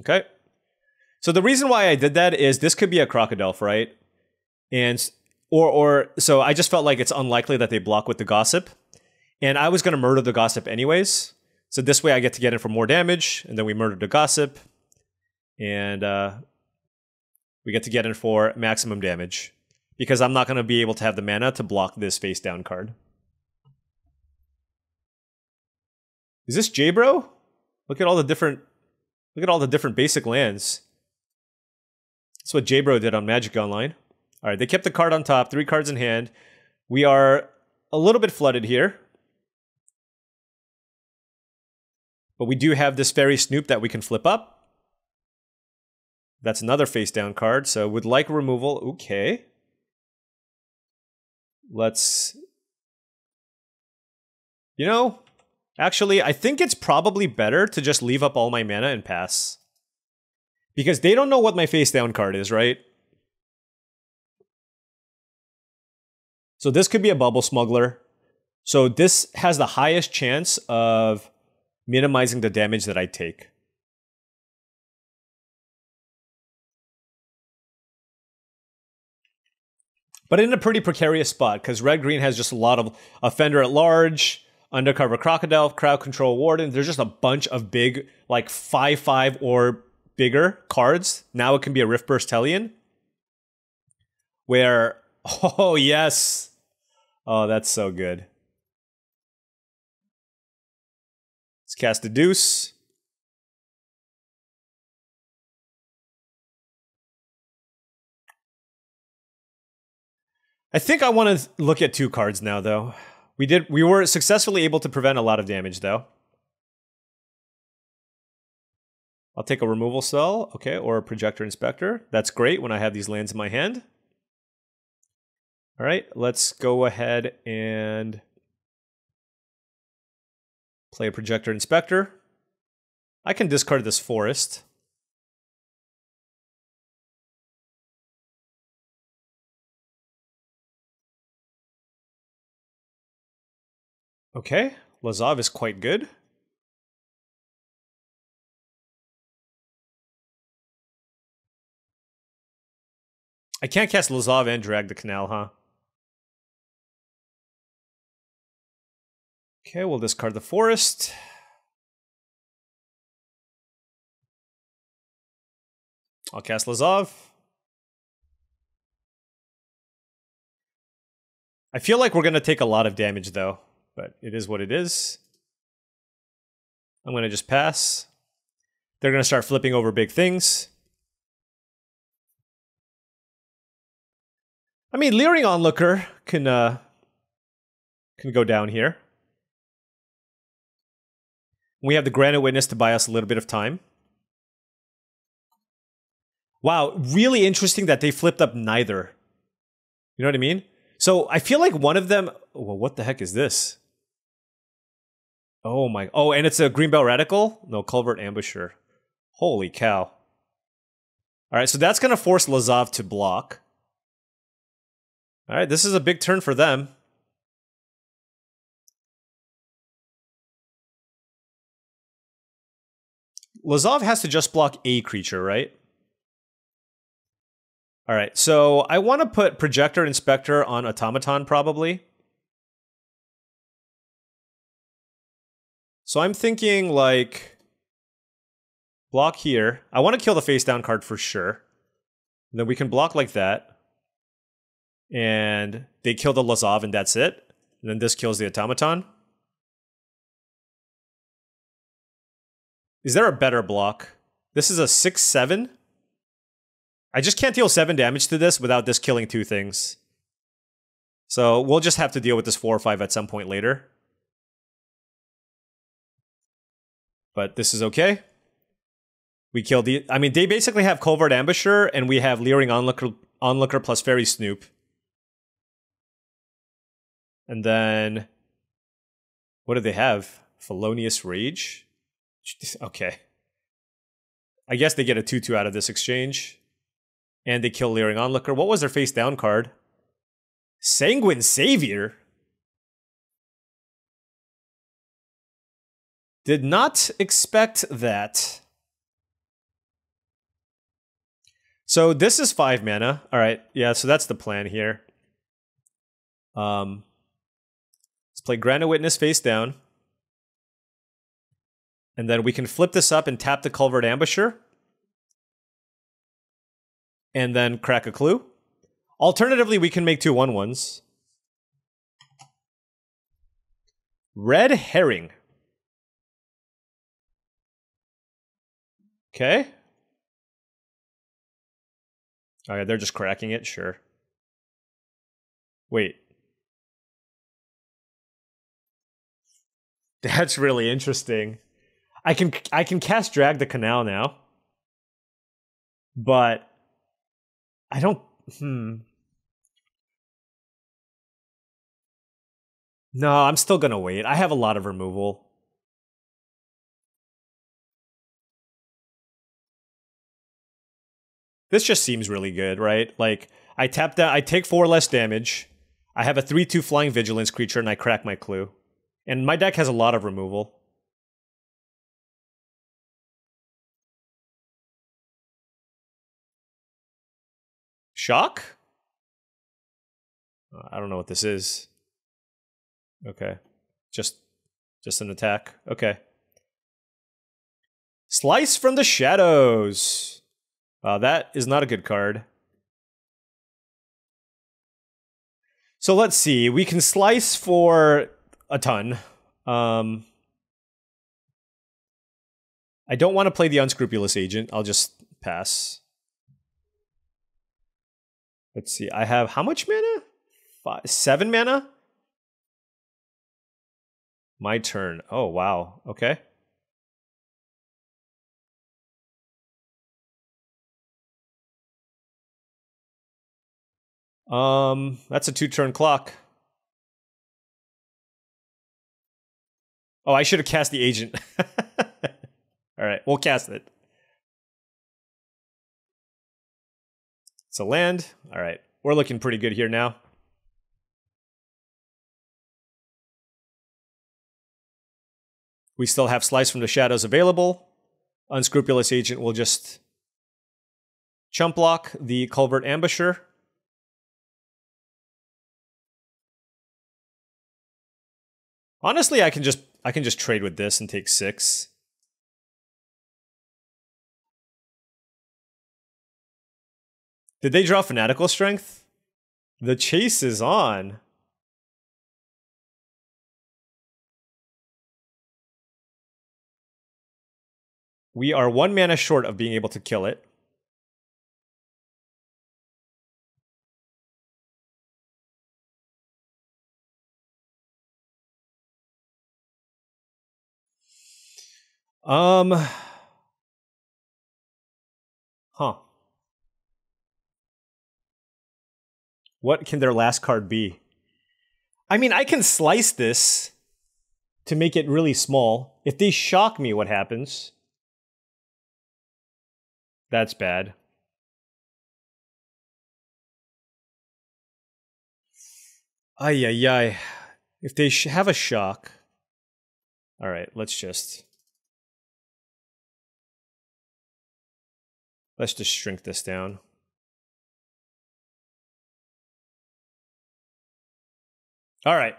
B: Okay. So the reason why I did that is this could be a Crocodelf, right? And
A: or or so I just felt like it's unlikely that they block with the gossip, and I was gonna murder the gossip anyways. So this way I get to get in for more damage, and then we murder the gossip, and uh, we get to get in for maximum damage because I'm not going to be able to have the mana to block this face down card. Is this J-Bro? Look at all the different look at all the different basic lands. That's what J-Bro did on Magic Online. All right, they kept the card on top, three cards in hand. We are a little bit flooded here. But we do have this Faerie Snoop that we can flip up.
B: That's another face down card, so would like removal. Okay. Let's... You
A: know, actually, I think it's probably better to just leave up all my mana and pass. Because they don't know what my face down card is, right? So this could be a bubble smuggler. So this has the highest
B: chance of minimizing the damage that I take. But in a pretty precarious spot because red green has just a lot of offender at large, Undercover
A: Crocodelf, crowd control warden. There's just a bunch of big, like 5 5 or bigger cards. Now it can be a Rift Burst Hellion. Where,
B: oh, yes. Oh, that's so good. Let's cast Deduce. I think I want to look at two cards now, though. We did. We were successfully able to
A: prevent a lot of damage, though. I'll take a removal cell, okay, or a Projektor Inspector. That's great when I have these lands in my hand. All right, let's go ahead and
B: Play a Projektor Inspector. I can discard this forest. Okay, Lazav is quite good. I can't cast Lazav and drag the canal, huh? Okay, we'll discard the forest. I'll cast Lazav. I feel like we're going to take a lot of damage, though, but it is what it is. I'm going to just pass. They're going to start flipping over big things. I mean, Leering Onlooker can, uh, can go down here.
A: We have the Granite Witness to buy us a little bit of time. Wow, really interesting that they flipped up neither. You know what I mean? So I feel like one of them... Well, what the heck is this? Oh my... Oh, and it's a Greenbelt Radical? No, Culvert Ambusher. Holy cow.
B: All right, so that's going to force Lazav to block. All right, this is a big turn for them. Lazav has to just block a creature, right? All right, so I want to put Projektor Inspector on Automaton probably. So I'm thinking like block here. I
A: want to kill the face down card for sure. And then we can block like that. And they kill the Lazav and that's it. And then this kills the Automaton. Is there a better block? This is a 6-7? I just can't deal 7 damage to this without this killing two things.
B: So we'll just have to deal with this 4 or 5 at some point later. But this is okay. We kill the...
A: I mean, they basically have Culvert Ambusher, and we have Leering Onlooker, Onlooker plus Faerie Snoop.
B: And then... What do they have? Felonious Rage? Okay. I guess they
A: get a 2 2 out of this exchange. And they kill Leering Onlooker. What was their face down card?
B: Sanguine Savior? Did not expect that.
A: So this is five mana. All right. Yeah, so that's the plan here. Um, let's play Granite Witness face down.
B: And then we can flip this up and tap the culvert ambusher. And then crack a clue. Alternatively, we can make two one ones. Red herring. Okay. Oh yeah, they're just cracking it, sure. Wait. That's really interesting. I can I can cast drag the canal now, but I don't. Hmm. No, I'm still gonna wait. I have a lot of removal. This just seems really good, right? Like I tap that, I take four less damage. I have a 3 2 flying vigilance creature and I crack my clue. And my deck has a lot of removal. Shock? Uh, I don't know what this is. Okay. Just just an attack. Okay. Slice from the shadows. Uh, that is not a good card.
A: So let's see. We can slice for a ton. Um, I don't want to play the unscrupulous agent. I'll just
B: pass. Let's see. I have how much mana? Five, seven mana? My turn. Oh, wow. Okay. Um, that's a two turn clock. Oh, I should have cast the agent. All right, we'll cast it. So land. All right. We're looking pretty good here now. We still have Slice from the Shadows available. Unscrupulous Agent will just chump block the Culvert Ambusher. Honestly, I can just I can just trade with this and take six. Did they draw fanatical strength? The chase is on. We are one mana short of being able to kill it. Um. Huh. What can
A: their last card be? I mean, I can slice this to make it
B: really small. If they shock me, what happens? That's bad. Ay, ay, ay. If they have a shock. All right, let's just. Let's just shrink this down. All right.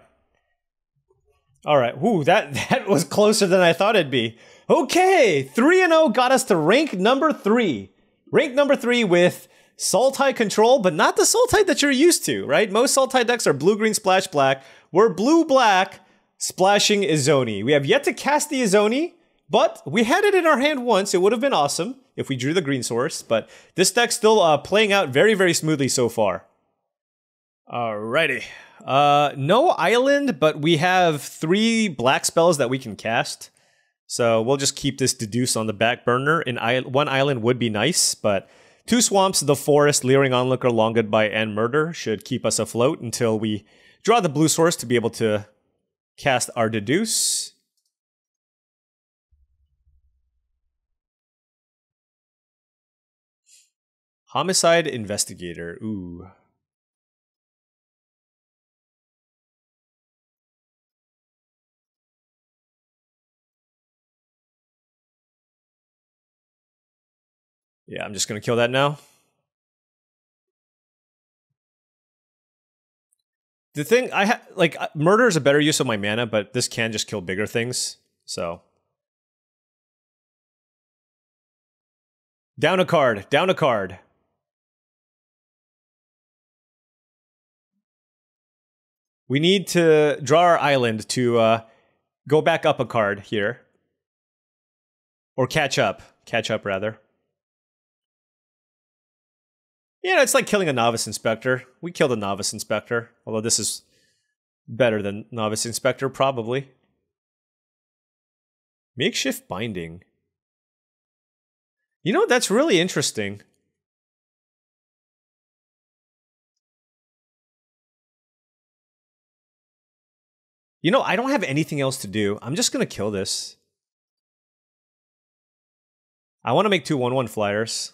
B: All right. Ooh, that
A: that was closer than I thought it'd be. Okay, 3 and 0 got us to rank number 3. Rank number 3 with Sultai control, but not the Sultai that you're used to, right? Most Sultai decks are blue green splash black. We're blue black splashing Izoni. We have yet to cast the Izoni, but we had it in our hand once. It would have been awesome if we drew the green source, but this deck's still uh, playing out very very smoothly so far. Alrighty. Uh, no island, but we have three black spells that we can cast. So we'll just keep this deduce on the back burner. In one island would be nice, but two swamps, the forest, leering onlooker, long goodbye, and murder should keep us afloat until we draw the blue source to be able to cast our deduce.
B: Homicide investigator. Ooh. Yeah, I'm just going to kill that now. The thing I ha- like uh, murder is a better use of my mana, but this can just kill bigger things. So down a card, down a card. We need to draw our island to uh, go back
A: up a card here, or catch up, catch up rather you know, it's like killing a novice inspector. We killed a novice inspector, although this is better than novice inspector, probably.
B: Makeshift binding. You know, that's really interesting. You know, I don't have anything else to do. I'm just going to kill this. I want to make two 1 1 flyers.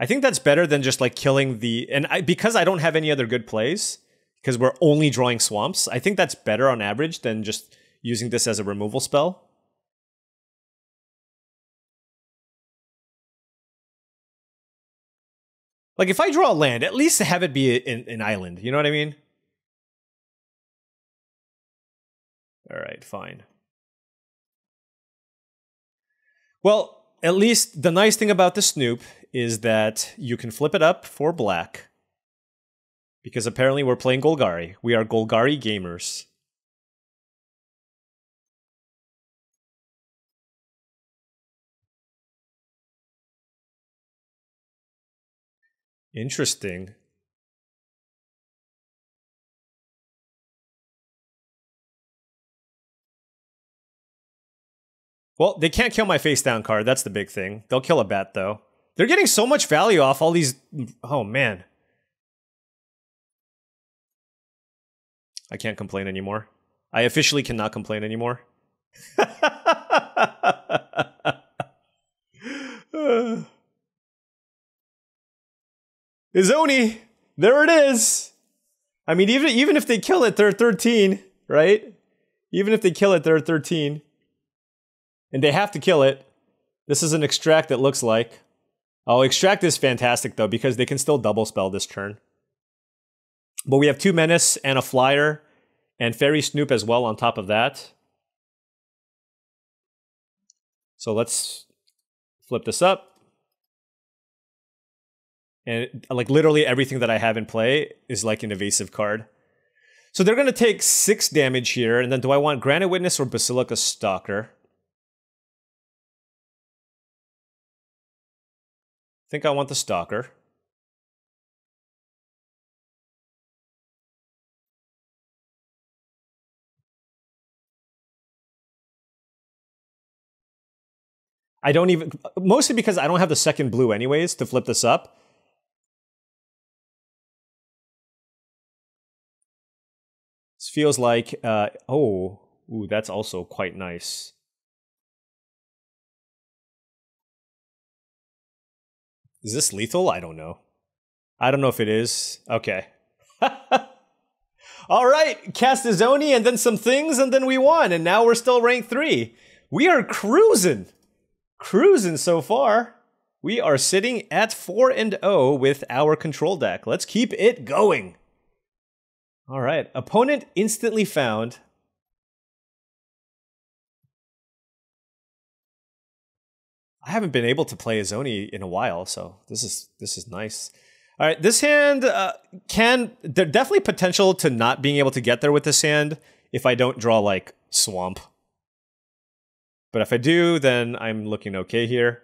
A: I think that's better than just like killing the and I, because I don't have any other good plays
B: because we're only drawing swamps. I think that's better on average than just using this as a removal spell. Like if I draw a land, at least have it be an, island. You know what I mean? All right, fine. Well, at least the nice thing about the
A: Snoop is that you can flip it up for black. Because apparently
B: we're playing Golgari. We are Golgari gamers. Interesting. Well, they can't kill my face down card. That's the big thing. They'll kill a bat, though.
A: They're getting so much value off all these... Oh, man. I can't complain anymore. I officially cannot complain anymore.
B: Izoni, there it is.
A: I mean, even even if they kill it, they're 13, right? Even if they kill it, they're 13 and they have to kill it. This is an extract that looks like. Oh, extract is fantastic though, because they can still double spell this turn. But we have two menace and a flyer, and faerie snoop as well on top of that.
B: So let's flip this up. And like literally everything that I have in play is like an evasive card. So they're going to take six damage here. And then do I want Granite Witness or Basilica Stalker? think I want the stalker. I don't even, mostly because I don't have the second blue anyways to flip this up. This feels like, uh, oh, ooh, that's also quite nice. Is this lethal? I don't know. I don't know if it is. Okay.
A: All right, cast Izoni and then some things, and then we won, and now we're still rank three. We are cruising. Cruising so far. We are sitting at 4 and 0 with our control deck. Let's keep it going.
B: All right, opponent instantly found I haven't been able to play zoni in a
A: while, so this is this is nice. All right, this hand uh, can there definitely potential to not being able to get there with this hand if I don't draw like swamp.
B: But if I do, then I'm looking okay here.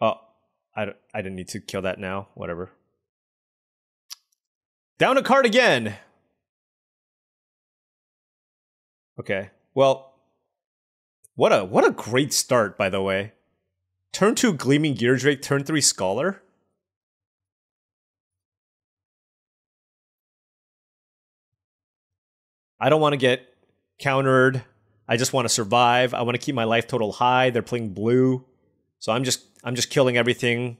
B: Oh, I do I didn't need to kill that now. Whatever. Down a card again. Okay. Well, what a what a great start, by the way. Turn two Gleaming Geardrake. turn three Scholar. I don't want to get countered. I just want to survive. I want to keep my life total high.
A: They're playing blue. So I'm just I'm just killing everything.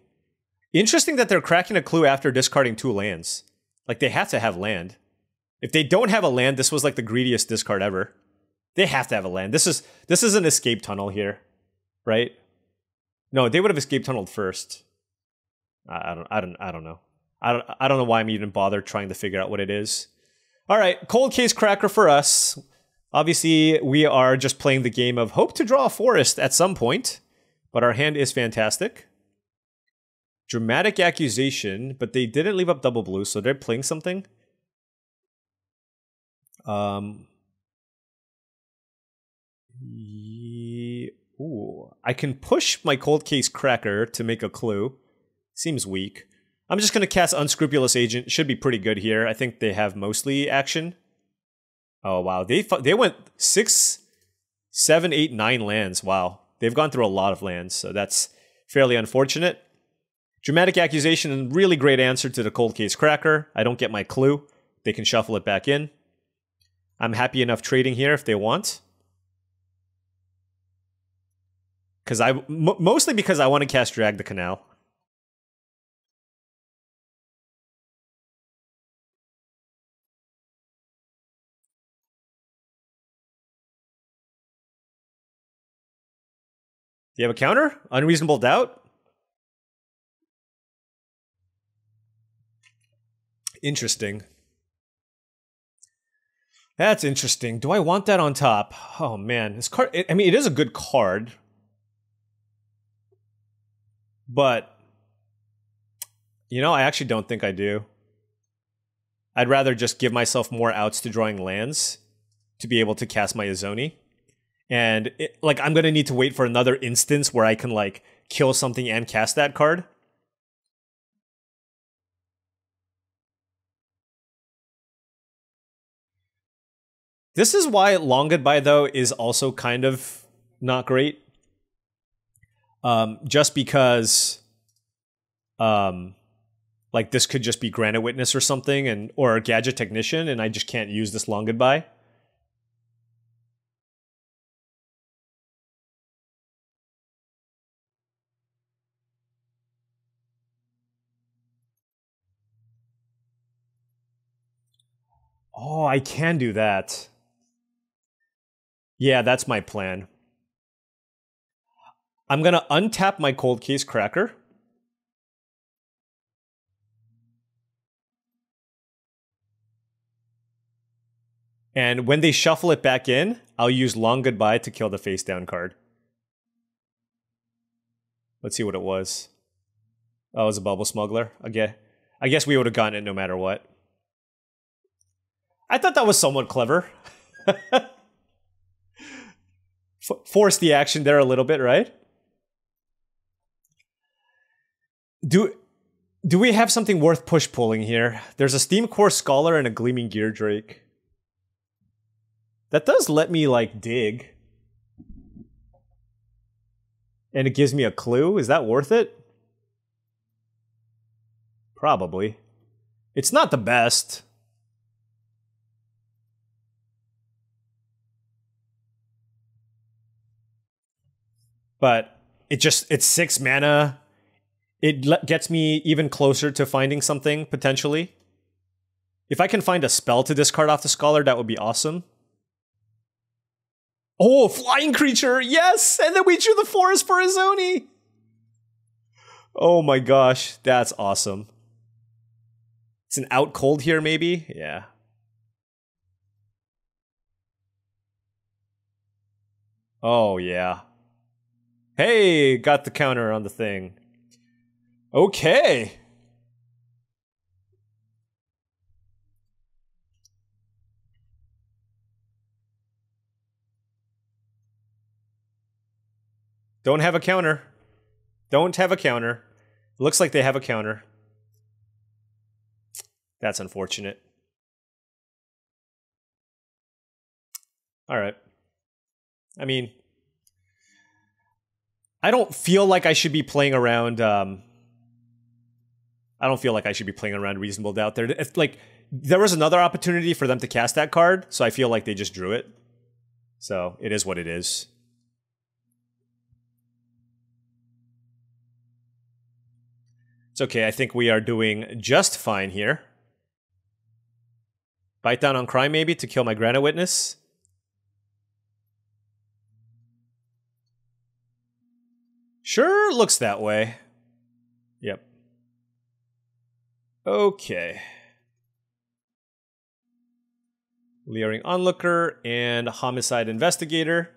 A: Interesting that they're cracking a clue after discarding two lands. Like they have to have land. If they don't have a land, this was like the greediest discard ever. They have to have a land. This is this is an escape tunnel here, right? No, they would have escape tunneled first. I, I don't I don't I don't know. I don't I don't know why I'm even bothered trying to figure out what it is. All right, cold case cracker for us. Obviously, we are just playing the game of hope to draw a forest at some point, but our hand is fantastic. Dramatic accusation,
B: but they didn't leave up double blue, so they're playing something. Um, yeah.
A: Ooh. I can push my cold case cracker to make a clue. Seems weak. I'm just going to cast Unscrupulous Agent. Should be pretty good here. I think they have mostly action. Oh, wow. They, they went six, seven, eight, nine lands. Wow. They've gone through a lot of lands, so that's fairly unfortunate. Dramatic accusation and really great answer to the cold case cracker. I don't get my clue. They can shuffle it back in. I'm happy enough trading here if they want.
B: because I m- mostly because I want to cast drag the canal. Do you have a counter? Unreasonable doubt? Interesting.
A: That's interesting. Do I want that on top? Oh man, this card. I mean, it is a good card. But you know, I actually don't think I do. I'd rather just give myself more outs to drawing lands to be able to cast my Izoni. And it, like I'm going to need to wait for another
B: instance where I can like kill something and cast that card. This is why Long Goodbye though is also kind of not great
A: um, just because um, like this could just be granite witness or something and or a gadget technician and I just can't use this long
B: goodbye. Oh, I can do
A: that. Yeah, that's my plan.
B: I'm going to untap my cold case cracker.
A: And when they shuffle it back in, I'll use long goodbye to kill the face down card. Let's see what it was. Oh, it was a bubble smuggler. I guess, I guess we would have gotten it no matter what. I thought that was somewhat clever. Force the action there a little bit, right? do do we have something worth push pulling here? There's a Steamcore Scholar and a Gleaming Geardrake. That does let me like dig. And it gives me a clue. Is that worth it? Probably. It's not the best. But it just it's six mana it le- gets me even closer to finding something potentially. If I can find a spell to discard off the scholar, that would be awesome. Oh, flying creature! Yes! And then we drew the forest for Izoni! Oh my gosh, that's awesome. It's an out cold here, maybe? Yeah. Oh, yeah. Hey, got the counter on the thing. Okay. Don't have a counter. Don't have a counter. Looks like they have a counter.
B: That's unfortunate. All right. I mean,
A: I don't feel like I should be playing around um, I don't feel like I should be playing around reasonable doubt there. If like there was another opportunity for them to cast that card, so I feel like they just drew it. So it is what it is. It's okay. I think we are doing just fine here. Bite down on crime, maybe, to kill my granite witness.
B: Sure looks that way. Okay. Leering
A: Onlooker and Homicide Investigator.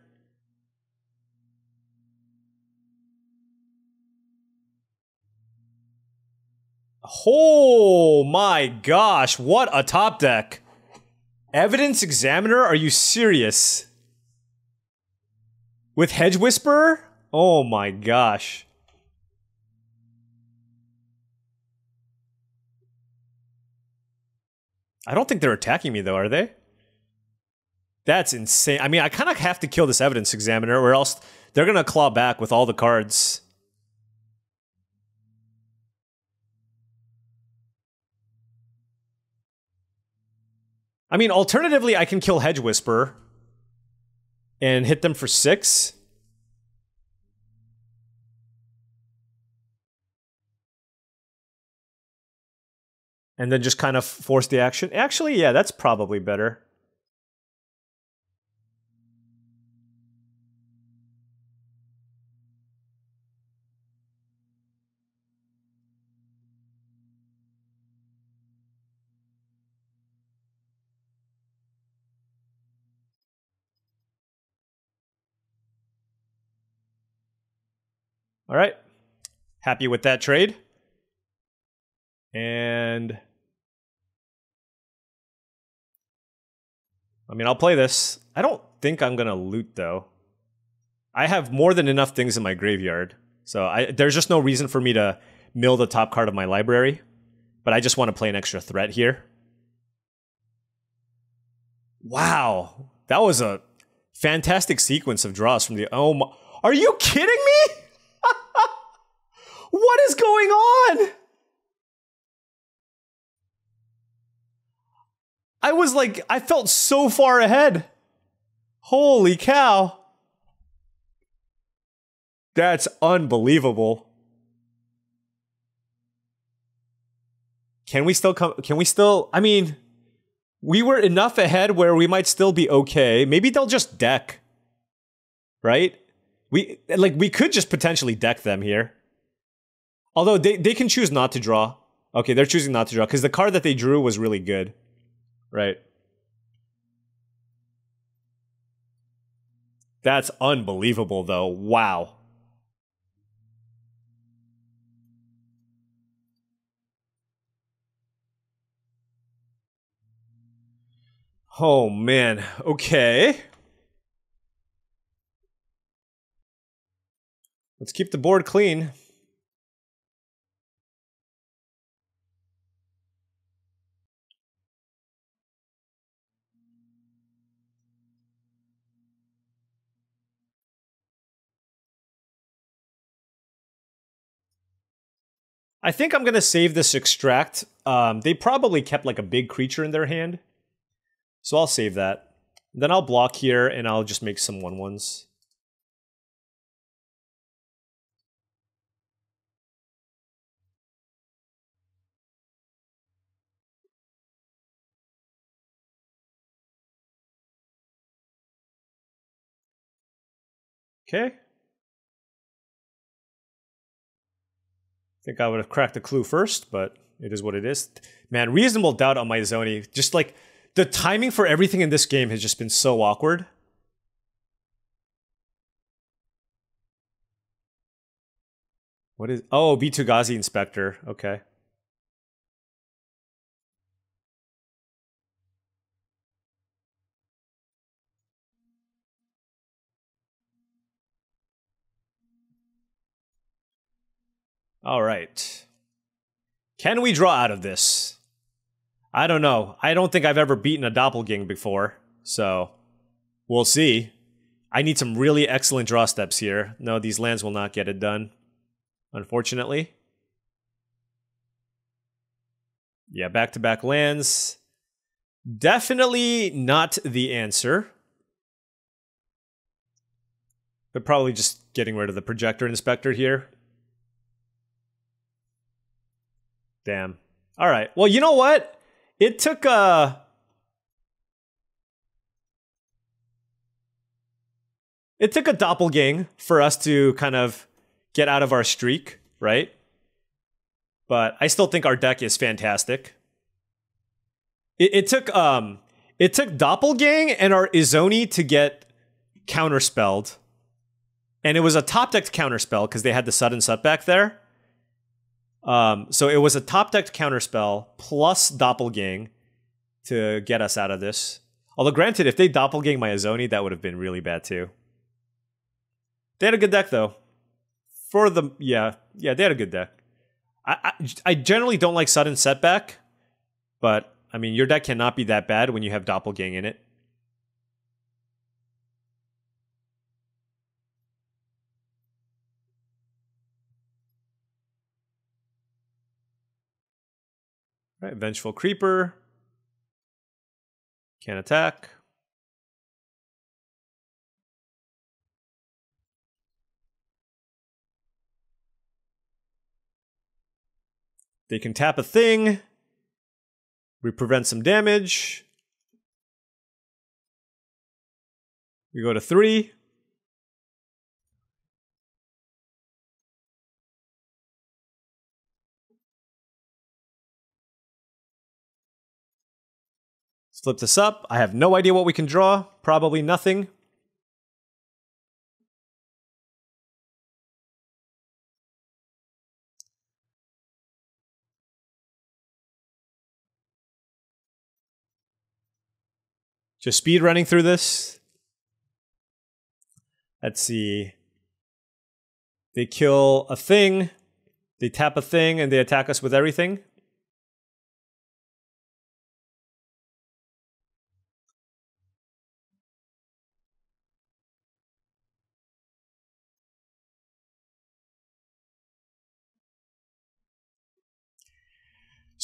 A: Oh my gosh, what a top deck! Evidence Examiner, are you serious? With Hedge Whisperer? Oh my gosh. I don't think they're attacking me though, are they? That's insane. I mean, I kind of have to kill this evidence examiner, or else they're gonna claw back with all the cards. I mean, alternatively, I can
B: kill Hedge Whisperer and hit them for six. and then just kind of force the action. Actually, yeah, that's probably better. All right. Happy with that trade. And I mean, I'll play this. I don't think I'm gonna loot though. I have more than enough
A: things in my graveyard, so I, there's just no reason for me to mill the top card of my library. But I just want to play an extra threat here. Wow, that was a fantastic sequence of draws from the. Oh my! Are you kidding
B: me? what is going on? I was like, I felt so far ahead. Holy cow.
A: That's unbelievable. Can we still come? Can we still? I mean, we were enough ahead where we might still be okay. Maybe they'll just deck, right? We like we could just potentially deck them here. Although they, they can choose not to draw. Okay, they're choosing not to draw because the card that they drew was really good right?
B: That's unbelievable, though. Wow. Oh, man. Okay. Let's keep the board clean. I think I'm going to save this
A: extract. Um, they probably kept like a big creature in their hand. So I'll save that.
B: Then I'll block here and I'll just make some one ones. Okay. think I would have cracked the clue first, but
A: it is what it is. Man, reasonable doubt on my Zoni. Just like the timing for everything in this game has just been so awkward.
B: What is oh B2 gazi Inspector? Okay. All right. Can we
A: draw out of this? I don't know. I don't think I've ever beaten a doppelganger before, so we'll see. I need some really excellent draw steps here. No, these lands will not get it done, unfortunately. Yeah, back to back lands. Definitely not the answer. They're probably just getting rid of the projektor inspector here. Damn. All right. Well, you know what? It took uh It took a doppelgang for us to kind of get out of our streak, right? But I still think our deck is fantastic. It, it took um it took doppelgang and our Izoni to get counterspelled. And it was a top deck counterspell because they had the sudden setback there. Um, so it was a top deck counterspell plus doppelgang to get us out of this. Although granted, if they doppelgang my Izoni, that would have been really bad too. They had a good deck though. For the yeah yeah they had a good deck. I I, I generally don't like sudden setback, but I mean your deck cannot be that bad when you have doppelgang in it.
B: Right, Vengeful Creeper. Can attack. They can tap a thing. We prevent some damage. We go to three. flip this up. I have no idea what we can draw. Probably nothing. Just speed running through this. Let's see. They kill a thing, they tap a thing, and they attack us with everything.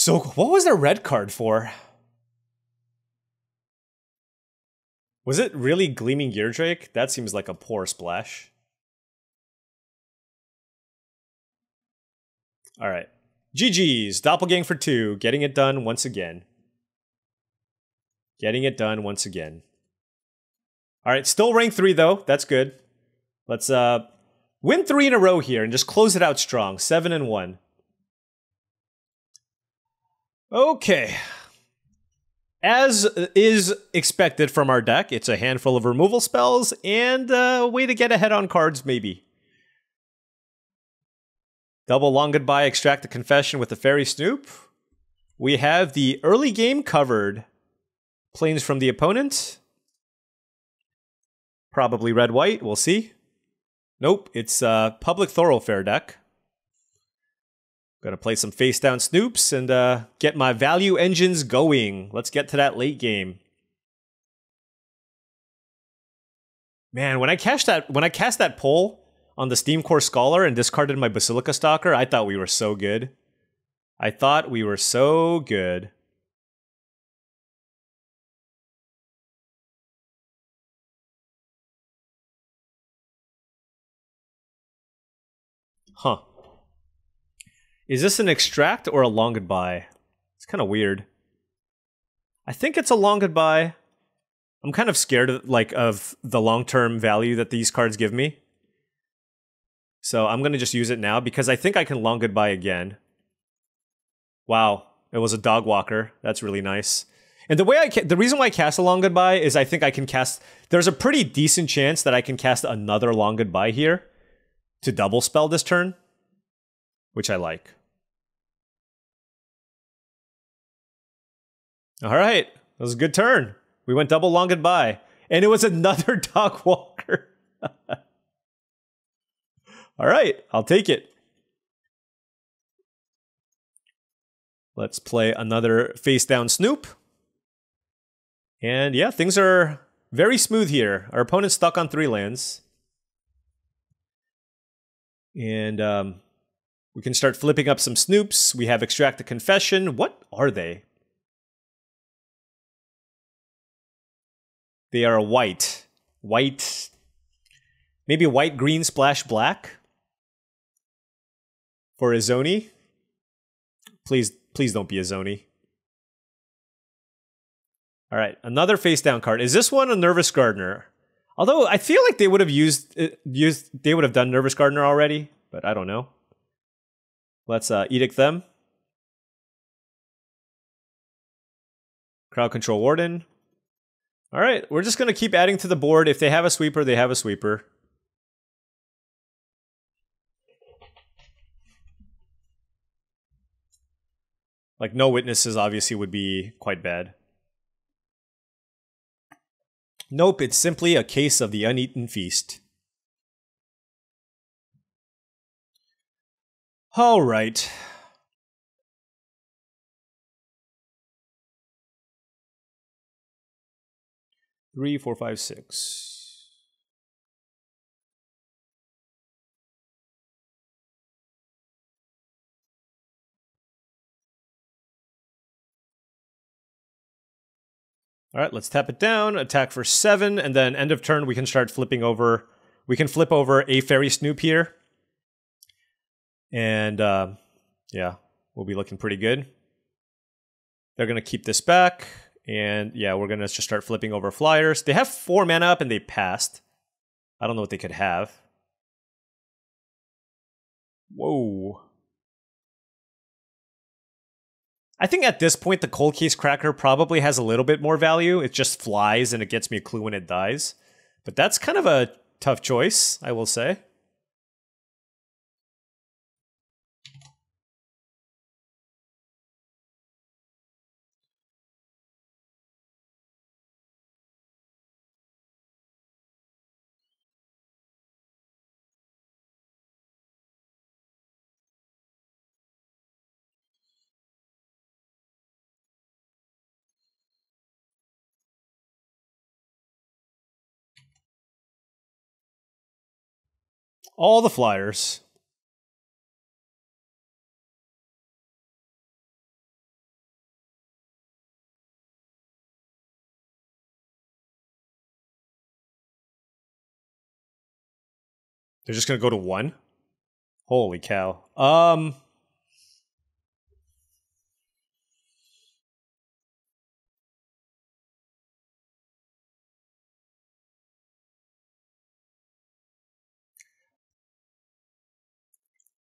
B: So, what was their red card for? Was it really Gleaming Geardrake? That seems like a poor splash. All right. GG's, Doppelgang for
A: two, getting it done once again. Getting it done once again. All right, still rank three though. That's good. Let's uh, win three in a row here and just close it out strong. Seven and one. Okay. As is expected from our deck, it's a handful of removal spells and a way to get ahead on cards, maybe. Double Long Goodbye, Extract the Confession with the Faerie Snoop. We have the early game covered. Planes from the opponent. Probably red white, we'll see. Nope, it's a public thoroughfare deck. Gonna play some face down snoops and uh, get my value engines going. Let's get to that late game. Man, when I cast that when I cast that poll on the Steamcore Scholar and discarded my Basilica Stalker, I thought we were so good. I thought we were
B: so good. Huh. Is this an extract or a long goodbye?
A: It's kind of weird. I think it's a long goodbye. I'm kind of scared of, like of the long-term value that these cards give me. So I'm going to just use it now because I think I can long goodbye again. Wow, it was a dog walker. That's really nice. And the way I the reason why I cast a long goodbye is I think I can cast there's a pretty decent chance that I can cast another long goodbye here
B: to double spell this turn, which I like. All right. That was a good turn. We went double long goodbye. And it was another dog walker. All right. I'll take it.
A: Let's play another face down Snoop. And yeah, things are very smooth here. Our opponent's stuck on three lands.
B: And um, we can start flipping up some Snoops. We have Extract the Confession. What are they? They are white. White. Maybe white, green, splash, black. For Izoni. Please, please don't be Izoni. All right, another face down card. Is this
A: one a Nervous Gardener? Although I feel like they would have used uh, used they would have done Nervous Gardener
B: already, but I don't know. Let's uh, edict them. Crowd control warden. All right, we're just going to keep adding to the board. If they have a sweeper, they have a sweeper. Like no witnesses obviously would be quite bad. Nope, it's simply a case of the uneaten feast. All right. three, four, five, six. All right, let's tap it down, attack
A: for seven, and then end of turn we can start flipping over. We can flip over a Faerie Snoop here. And uh, yeah, we'll be looking pretty good. They're going to keep this back. And yeah, we're gonna just start flipping over flyers.
B: They have four mana up and they passed. I don't know what they could have. Whoa. I think at this point, the cold case cracker probably has a little bit more value. It just flies and it gets me a clue when it dies. But that's kind of a tough choice, I will say. all the flyers. They're just going to go to one? Holy cow. Um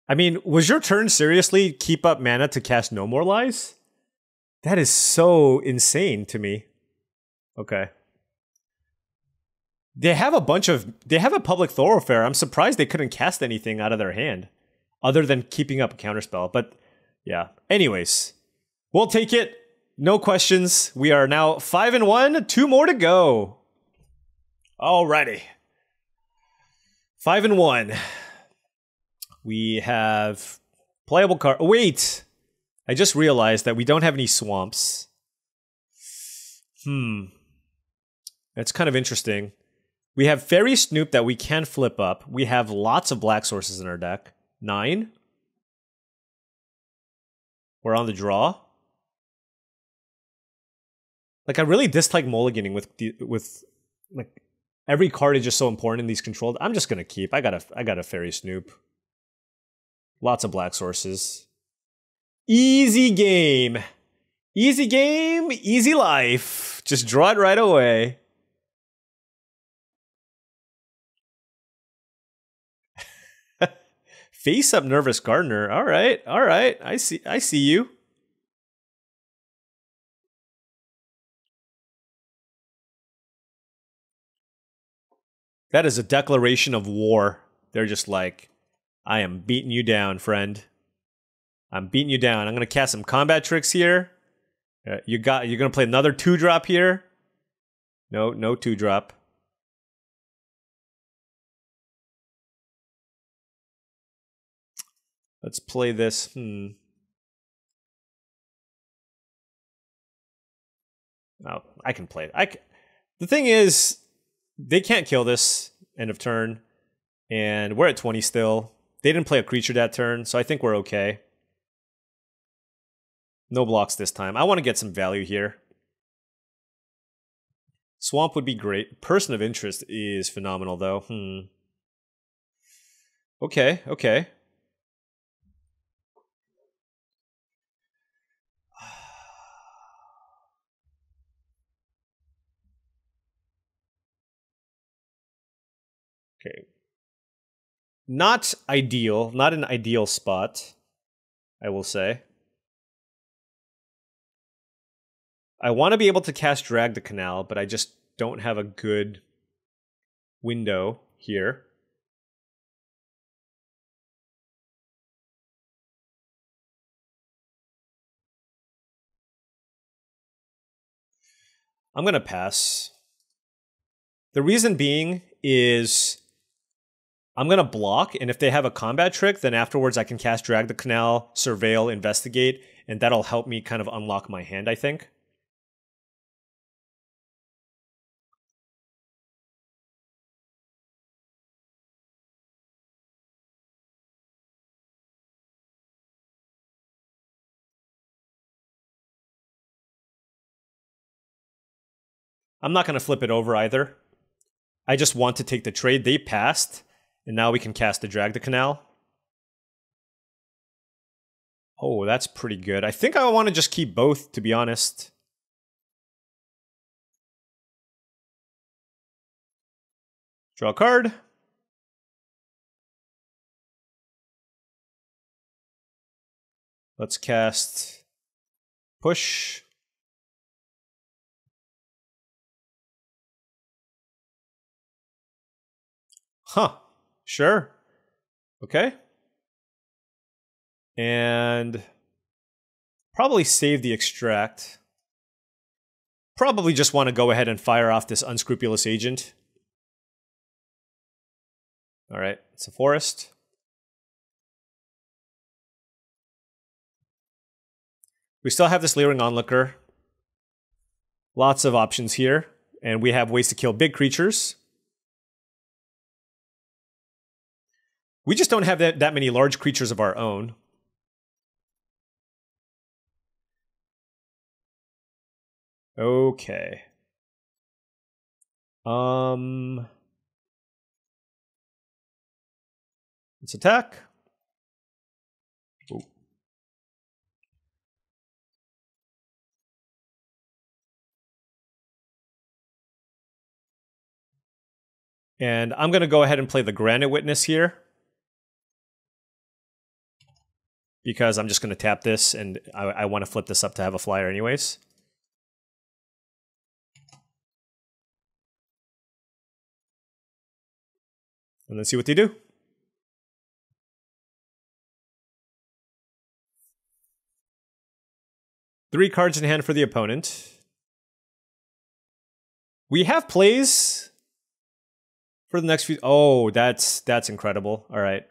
B: I mean, was your turn seriously keep up mana to cast no more lies?
A: That is so insane to me. Okay. They have a bunch of they have a public thoroughfare. I'm surprised they couldn't cast anything out of their hand other than keeping up a counterspell. But yeah. Anyways, we'll take it. No questions. We are now five and one, two more to go. Alrighty. Five and one. We have playable card. Oh, wait! I just realized that we don't have any swamps. Hmm. That's kind of interesting. We have Faerie Snoop that we can flip up. We have lots of black
B: sources in our deck. Nine. We're on the draw. Like, I really dislike mulliganing with, with like,
A: every card is just so important in these controlled. I'm just gonna keep. I got a I got a faerie Snoop. Lots of black sources. Easy game.
B: Easy game, easy life. Just draw it right away. Face up nervous gardener. All right. All right. I see I see you. That is a declaration of war. They're just like
A: I am beating you down, friend. I'm beating you down. I'm gonna cast some combat tricks
B: here. Uh, you got. You're gonna play another two drop here. No, no two drop. Let's play this. Hmm. Oh, I can play it. I. Can. The thing
A: is, they can't kill this end of turn, and we're at twenty still. They didn't play a creature that turn, so I think we're okay. No blocks this time. I want to get some value here. Swamp would be great. Person of interest is phenomenal, though. Hmm. Okay,
B: okay. Okay, not ideal, not an ideal spot, I will say. I want to be able to cast Drag the Canal, but I just don't have a good window here. I'm going to pass. The reason being is I'm going to block, and if they
A: have a combat trick, then afterwards I can cast Drag the Canal, Surveil, Investigate, and that'll help me
B: kind of unlock my hand, I think. I'm not going to flip it over either. I just want to take the trade. They passed. And now we can cast the Drag the Canal. Oh, that's pretty good. I think I want to just keep both, to be honest. Draw a card. Let's cast push. Huh. Sure. Okay. And probably
A: save the extract. Probably just want to go ahead and fire off this unscrupulous
B: agent. All right, it's a forest. We still have this leering onlooker. Lots of options here, and we have ways to kill big creatures. We just don't have that, that many large creatures of our own. Okay. Um, let's attack. And I'm going to go ahead and play the Granite Witness here. because I'm just going to tap this and I, I want to flip this up to have a flyer anyways. And then see what they do. Three cards in hand for the opponent. We have
A: plays for the next few. Oh, that's that's incredible. All right.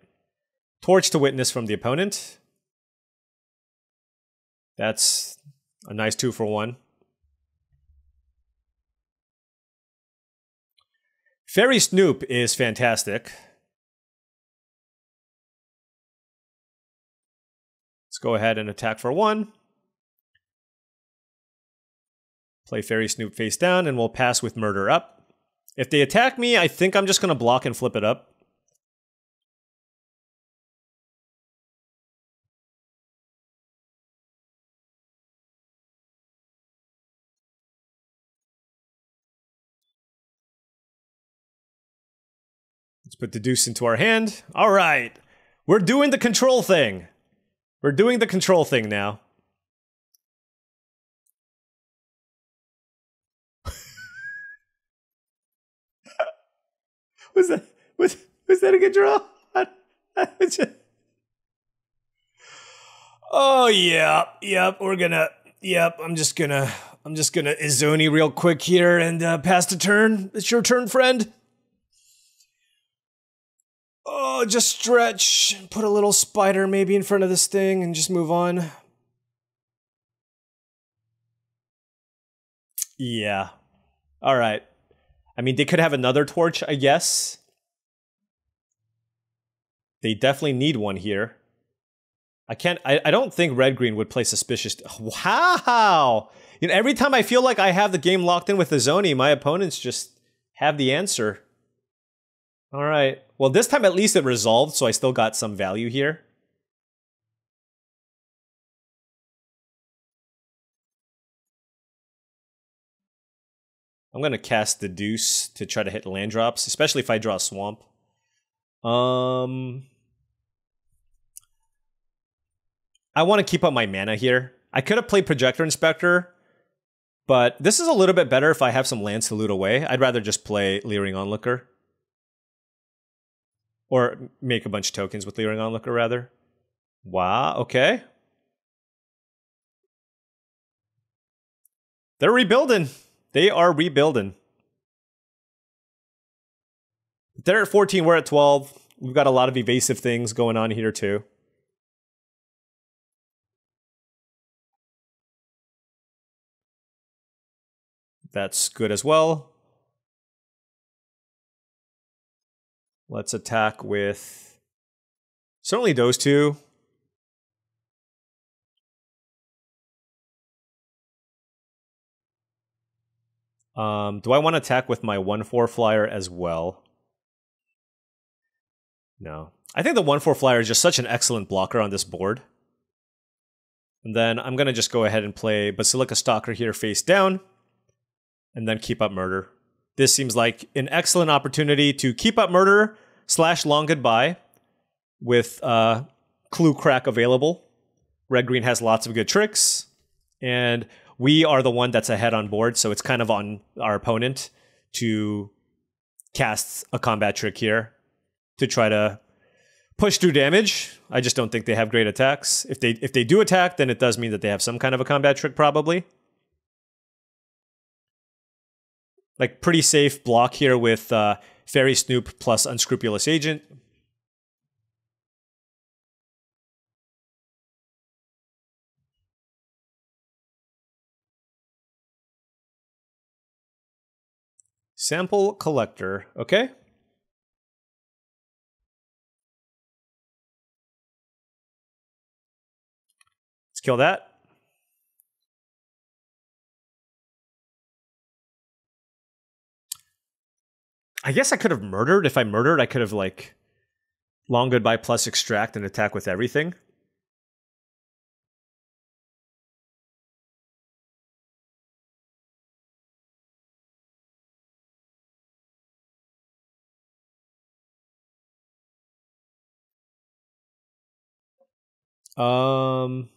B: Torch to witness from the opponent. That's a nice two for one. Faerie Snoop is fantastic. Let's go ahead and attack for one. Play Faerie Snoop face down, and we'll pass with Murder up. If they attack me, I think I'm just going to block and flip it up. Let's put the Deduce into our hand. All right. We're doing the control thing. We're doing the control thing now. was that was was that a good draw?
A: Oh yeah, yep. We're gonna yep. I'm just gonna I'm just gonna Izoni real quick here and uh, pass the turn. It's your turn, friend oh, just stretch, put a little spider maybe in front of this thing and just move on.
B: Yeah. All right.
A: I mean, they could have another torch, I guess. They definitely need one here. I can't, I, I don't think red green would play suspicious. Wow. You know, every time I feel like I have the game locked in with the Zoni, my opponents just
B: have the answer. All right. Well, this time at least it resolved, so I still got some value here. I'm going to cast the Deduce to try to hit land drops, especially if I draw a Swamp. Um,
A: I want to keep up my mana here. I could have played Projektor Inspector, but this is a little bit better if I have some lands to loot away. I'd rather just play Leering Onlooker or make a bunch of tokens
B: with Leering Onlooker, rather. Wow, okay. They're rebuilding. They are rebuilding. They're at 14, we're at 12. We've got a lot of evasive things going on here, too. That's good as well. Let's attack with certainly those two. Um, do I want to attack with my 1-4 flyer as well? No. I think the 1-4
A: flyer is just such an excellent blocker on this board. And then I'm going to just go ahead and play Basilica Stalker here face down. And then keep up murder. This seems like an excellent opportunity to keep up murder slash long goodbye with uh, clue crack available. Red Green has lots of good tricks, and we are the one that's ahead on board, so it's kind of on our opponent to cast a combat trick here to try to push through damage. I just don't think they have great attacks. If they if they do attack, then it does mean that they have some kind of a combat trick probably. like pretty safe
B: block here with uh, Faerie Snoop plus Unscrupulous Agent. Sample collector, okay? Let's kill that. I guess I could have murdered. If I murdered, I could have like long goodbye plus extract and attack with everything. Um,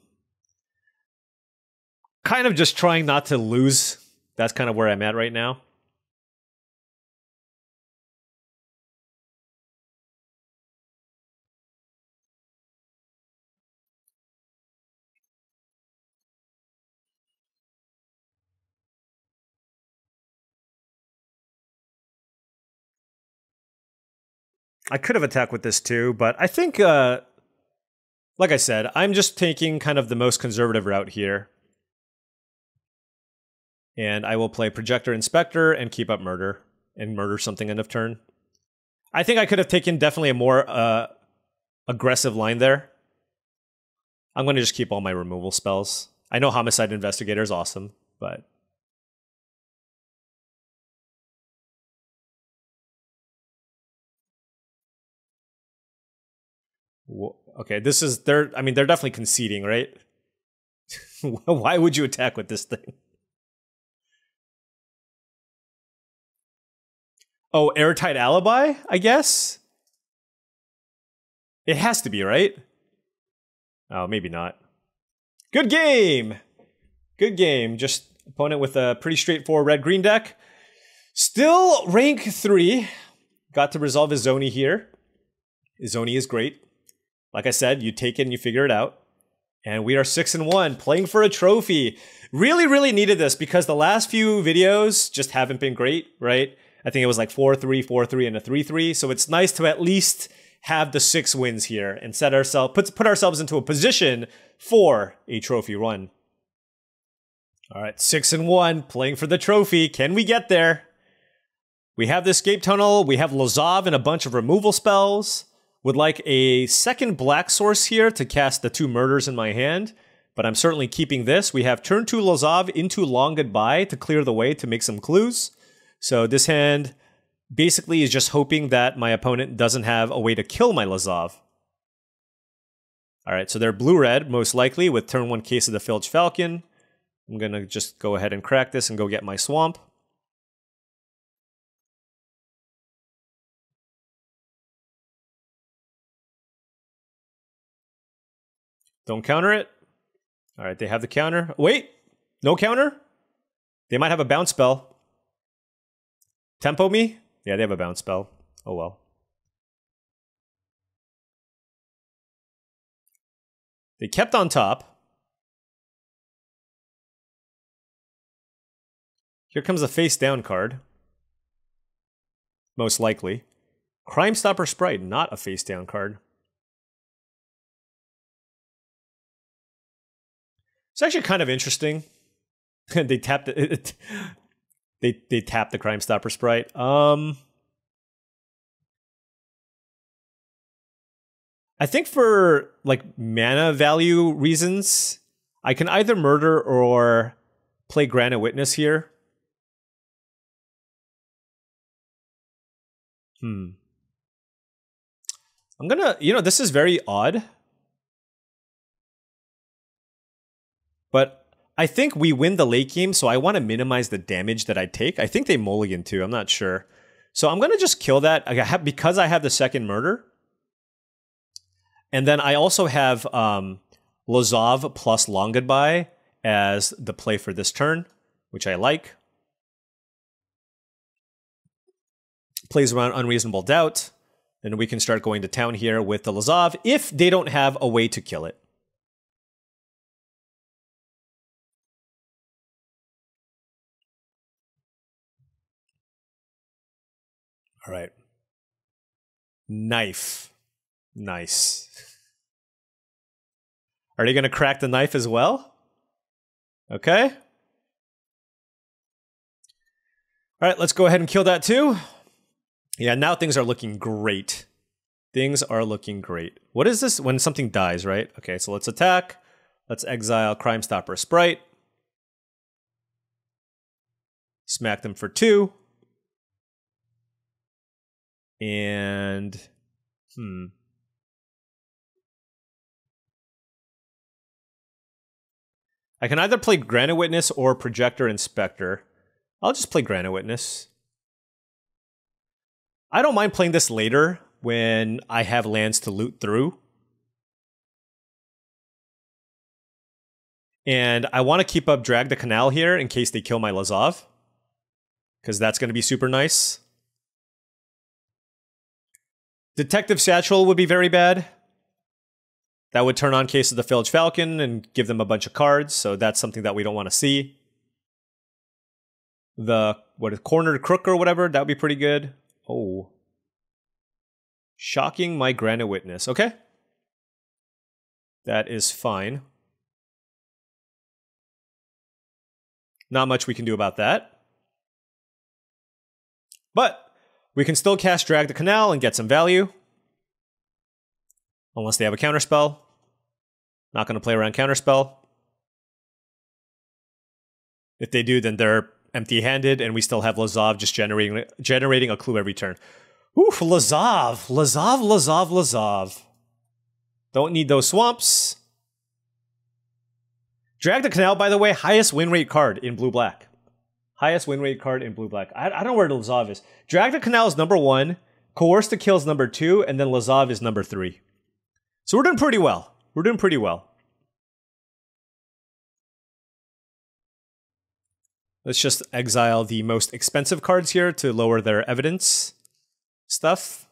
B: kind of just trying not to lose. That's kind of where I'm at right now. I could have attacked with this too, but I think,
A: uh, like I said, I'm just taking kind of the most conservative route here. And I will play Projektor Inspector and keep up Murder and murder something end of turn. I think I could have taken definitely a more uh,
B: aggressive line there. I'm going to just keep all my removal spells. I know Homicide Investigator is awesome, but Okay, this is they're. I mean, they're definitely conceding, right? Why would you attack with this thing? Oh, airtight alibi, I guess. It
A: has to be, right? Oh, maybe not. Good game. Good game. Just opponent with a pretty straightforward red green deck. Still rank three. Got to resolve his zoni here. Zoni is great. Like I said, you take it and you figure it out. And we are six and one, playing for a trophy. Really, really needed this because the last few videos just haven't been great, right? I think it was like four three, four three, and a three three. So it's nice to at least have the six wins here and set ourselves put put ourselves into a position for a trophy run. All right, six and one, playing for the trophy. Can we get there? We have the escape tunnel. We have Lazav and a bunch of removal spells. Would like a second black source here to cast the two murders in my hand, but I'm certainly keeping this. We have turn two Lazav into long goodbye to clear the way to make some clues. So this hand basically is just hoping that my opponent doesn't have a way to kill my Lazav. All right, so they're blue-red, most likely, with turn one Case of the Filched Falcon.
B: I'm going to just go ahead and crack this and go get my Swamp. Don't counter it. All right, they have the counter. Wait, no counter? They might have a bounce spell. Tempo me? Yeah, they have a bounce spell. Oh well. They kept on top. Here comes a face down card. Most likely. Crimestopper Sprite, not a face down card. It's actually kind of interesting. they tapped the, it, it, they they tapped the Crimestopper sprite. Um, I think for like mana value reasons, I can either murder or play Granite Witness here. Hmm. I'm gonna, you know, this is very odd. But I
A: think we win the late game, so I want to minimize the damage that I take. I think they mulligan too. I'm not sure. So I'm going to just kill that I have, because I have the second murder. And then I also have um, plus Long Goodbye as the play for this turn, which I like. Plays around Unreasonable Doubt. And we can start going to town here with the Lazav
B: if they don't have a way to kill it. All right. Knife. Nice. Are you going to crack the knife as well? Okay. All right, let's go ahead and kill that too.
A: Yeah, now things are looking great. Things are looking great. What is this when something dies, right? Okay, so let's attack. Let's exile Crimestopper Sprite.
B: Smack them for two and hmm. I can either play Granite Witness or Projektor Inspector. I'll just play Granite Witness. I don't mind playing this later when I have lands to loot through. And I want to keep
A: up Drag the Canal here in case they kill my Lazav, Because that's going to be super nice. Detective Satchel would be very bad. That would turn on Case of the Filched Falcon and give them a bunch of cards, so that's something that we don't want to see. The what is cornered crook or whatever, that would be pretty
B: good. Oh. Shocking my granite witness. Okay. That is fine. Not much we can do about that. But we can still cast Drag the Canal and get some value. Unless
A: they have a counterspell. Not going to play around counterspell. If they do, then they're empty-handed, and we still have Lazav just generating generating a clue every turn. Oof, Lazav, Lazav, Lazav, Lazav. Don't need those swamps. Drag the Canal, by the way, highest win rate card in blue-black. Highest win rate card in blue black. I, I don't know where Lazav is. Drag the Canal is number one, Coerce the Kill is number two, and then Lazav is number three. So we're doing pretty well. We're doing pretty well. Let's just exile the most expensive cards here to lower their
B: evidence stuff.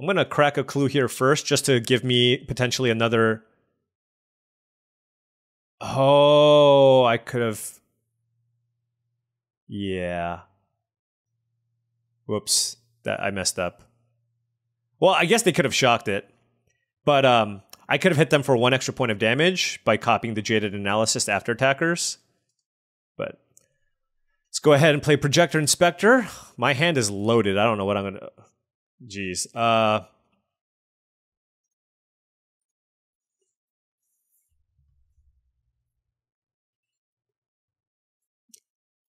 B: I'm going to crack a clue here first just to give me potentially another
A: Oh, I could have. Yeah. Whoops. That I messed up. Well, I guess they could have shocked it. But um I could have hit them for one extra point of damage by copying the jaded analyst after attackers. But let's go ahead and play projektor
B: inspector. My hand is loaded. I don't know what I'm gonna Jeez. Uh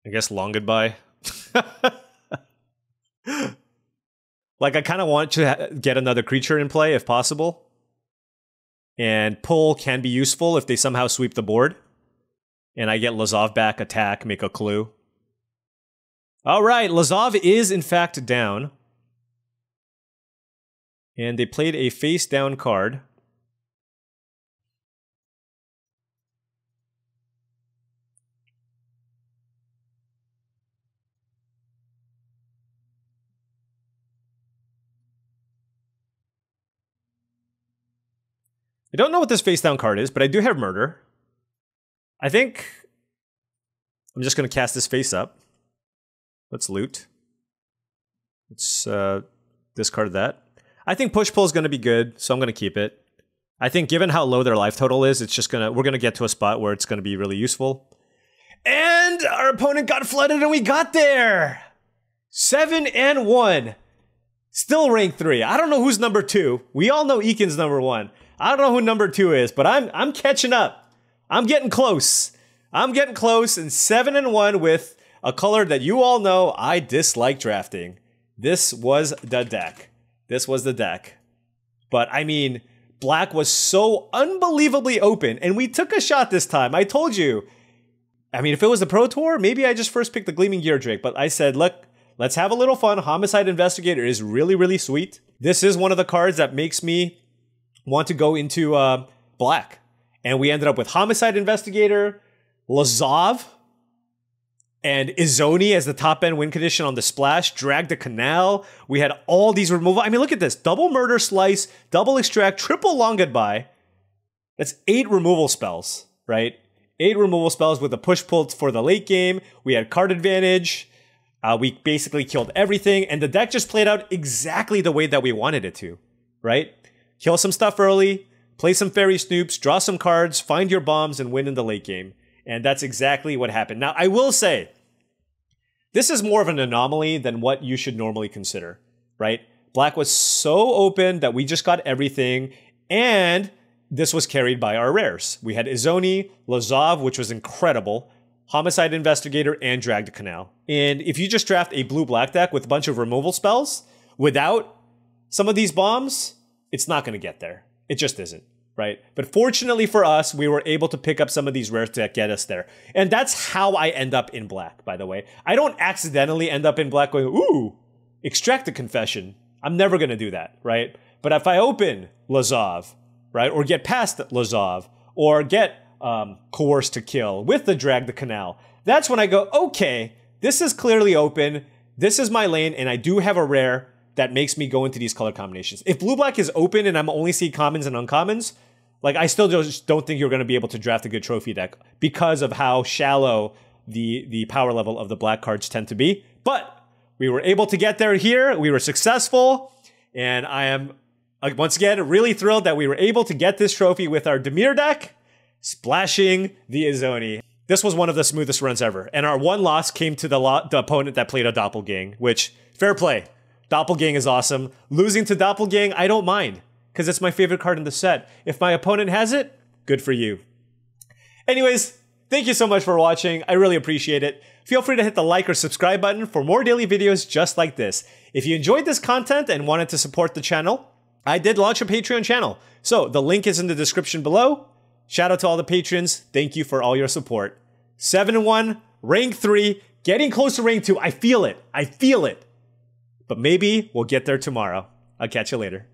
B: I guess long goodbye.
A: like I kind of want to get another creature in play if possible. And pull can be useful if they somehow sweep the board. And I get Lazav back, attack, make a clue. All right, Lazav is in fact down. And they
B: played a face down card.
A: I don't know what this face down card is, but I do have murder. I think I'm just going to cast this face up. Let's loot. Let's uh, discard that. I think push pull is going to be good, so I'm going to keep it. I think given how low their life total is, it's just going to we're going to get to a spot where it's going to be really useful. And our opponent got flooded and we got there. 7 and 1. Still ranked three. I don't know who's number two. We all know Eakin's number one. I don't know who number two is, but I'm I'm catching up. I'm getting close. I'm getting close and seven and one with a color that you all know I dislike drafting. This was the deck. This was the deck. But I mean, black was so unbelievably open, and we took a shot this time. I told you. I mean, if it was the Pro Tour, maybe I just first picked the Gleaming Geardrake, but I said, look, let's have a little fun. Homicide Investigator is really, really sweet. This is one of the cards that makes me want to go into uh, black. And we ended up with Homicide Investigator, Lazav, and Izoni as the top end win condition on the splash, Drag the Canal. We had all these removal. I mean, look at this double Murder Slice, double Extract, triple Long Goodbye. That's eight removal spells, right? Eight removal spells with a push pull for the late game. We had card advantage. Uh, we basically killed everything, and the deck just played out exactly the way that we wanted it to, right? Kill some stuff early, play some faerie snoops, draw some cards, find your bombs, and win in the late game. And that's exactly what happened. Now, I will say, this is more of an anomaly than what you should normally consider, right? Black was so open that we just got everything, and this was carried by our rares. We had Izoni, Lazav, which was incredible. Homicide Investigator, and Drag the Canal. And if you just draft a blue black deck with a bunch of removal spells without some of these bombs, it's not going to get there. It just isn't, right? But fortunately for us, we were able to pick up some of these rares that get us there. And that's how I end up in black, by the way. I don't accidentally end up in black going, ooh, extract the confession. I'm never going to do that, right? But if I open Lazav, right, or get past Lazav, or get um, Coerce the Kill with the drag the canal. That's when I go, okay, this is clearly open. This is my lane, and I do have a rare that makes me go into these color combinations. If blue black is open and I'm only seeing commons and uncommons, like I still just don't think you're going to be able to draft a good trophy deck because of how shallow the the power level of the black cards tend to be. But we were able to get there here. We were successful, and I am uh, once again really thrilled that we were able to get this trophy with our Dimir deck splashing the Izoni. This was one of the smoothest runs ever, and our one loss came to the, lo the opponent that played a Doppelgang, which, fair play. Doppelgang is awesome. Losing to Doppelgang, I don't mind, because it's my favorite card in the set. If my opponent has it, good for you. Anyways, thank you so much for watching. I really appreciate it. Feel free to hit the like or subscribe button for more daily videos just like this. If you enjoyed this content and wanted to support the channel, I did launch a Patreon channel. So the link is in the description below. Shout out to all the patrons. Thank you for all your support. 7 and 1, rank 3, getting close to rank 2. I feel
B: it. I feel it. But maybe we'll get there tomorrow. I'll catch you later.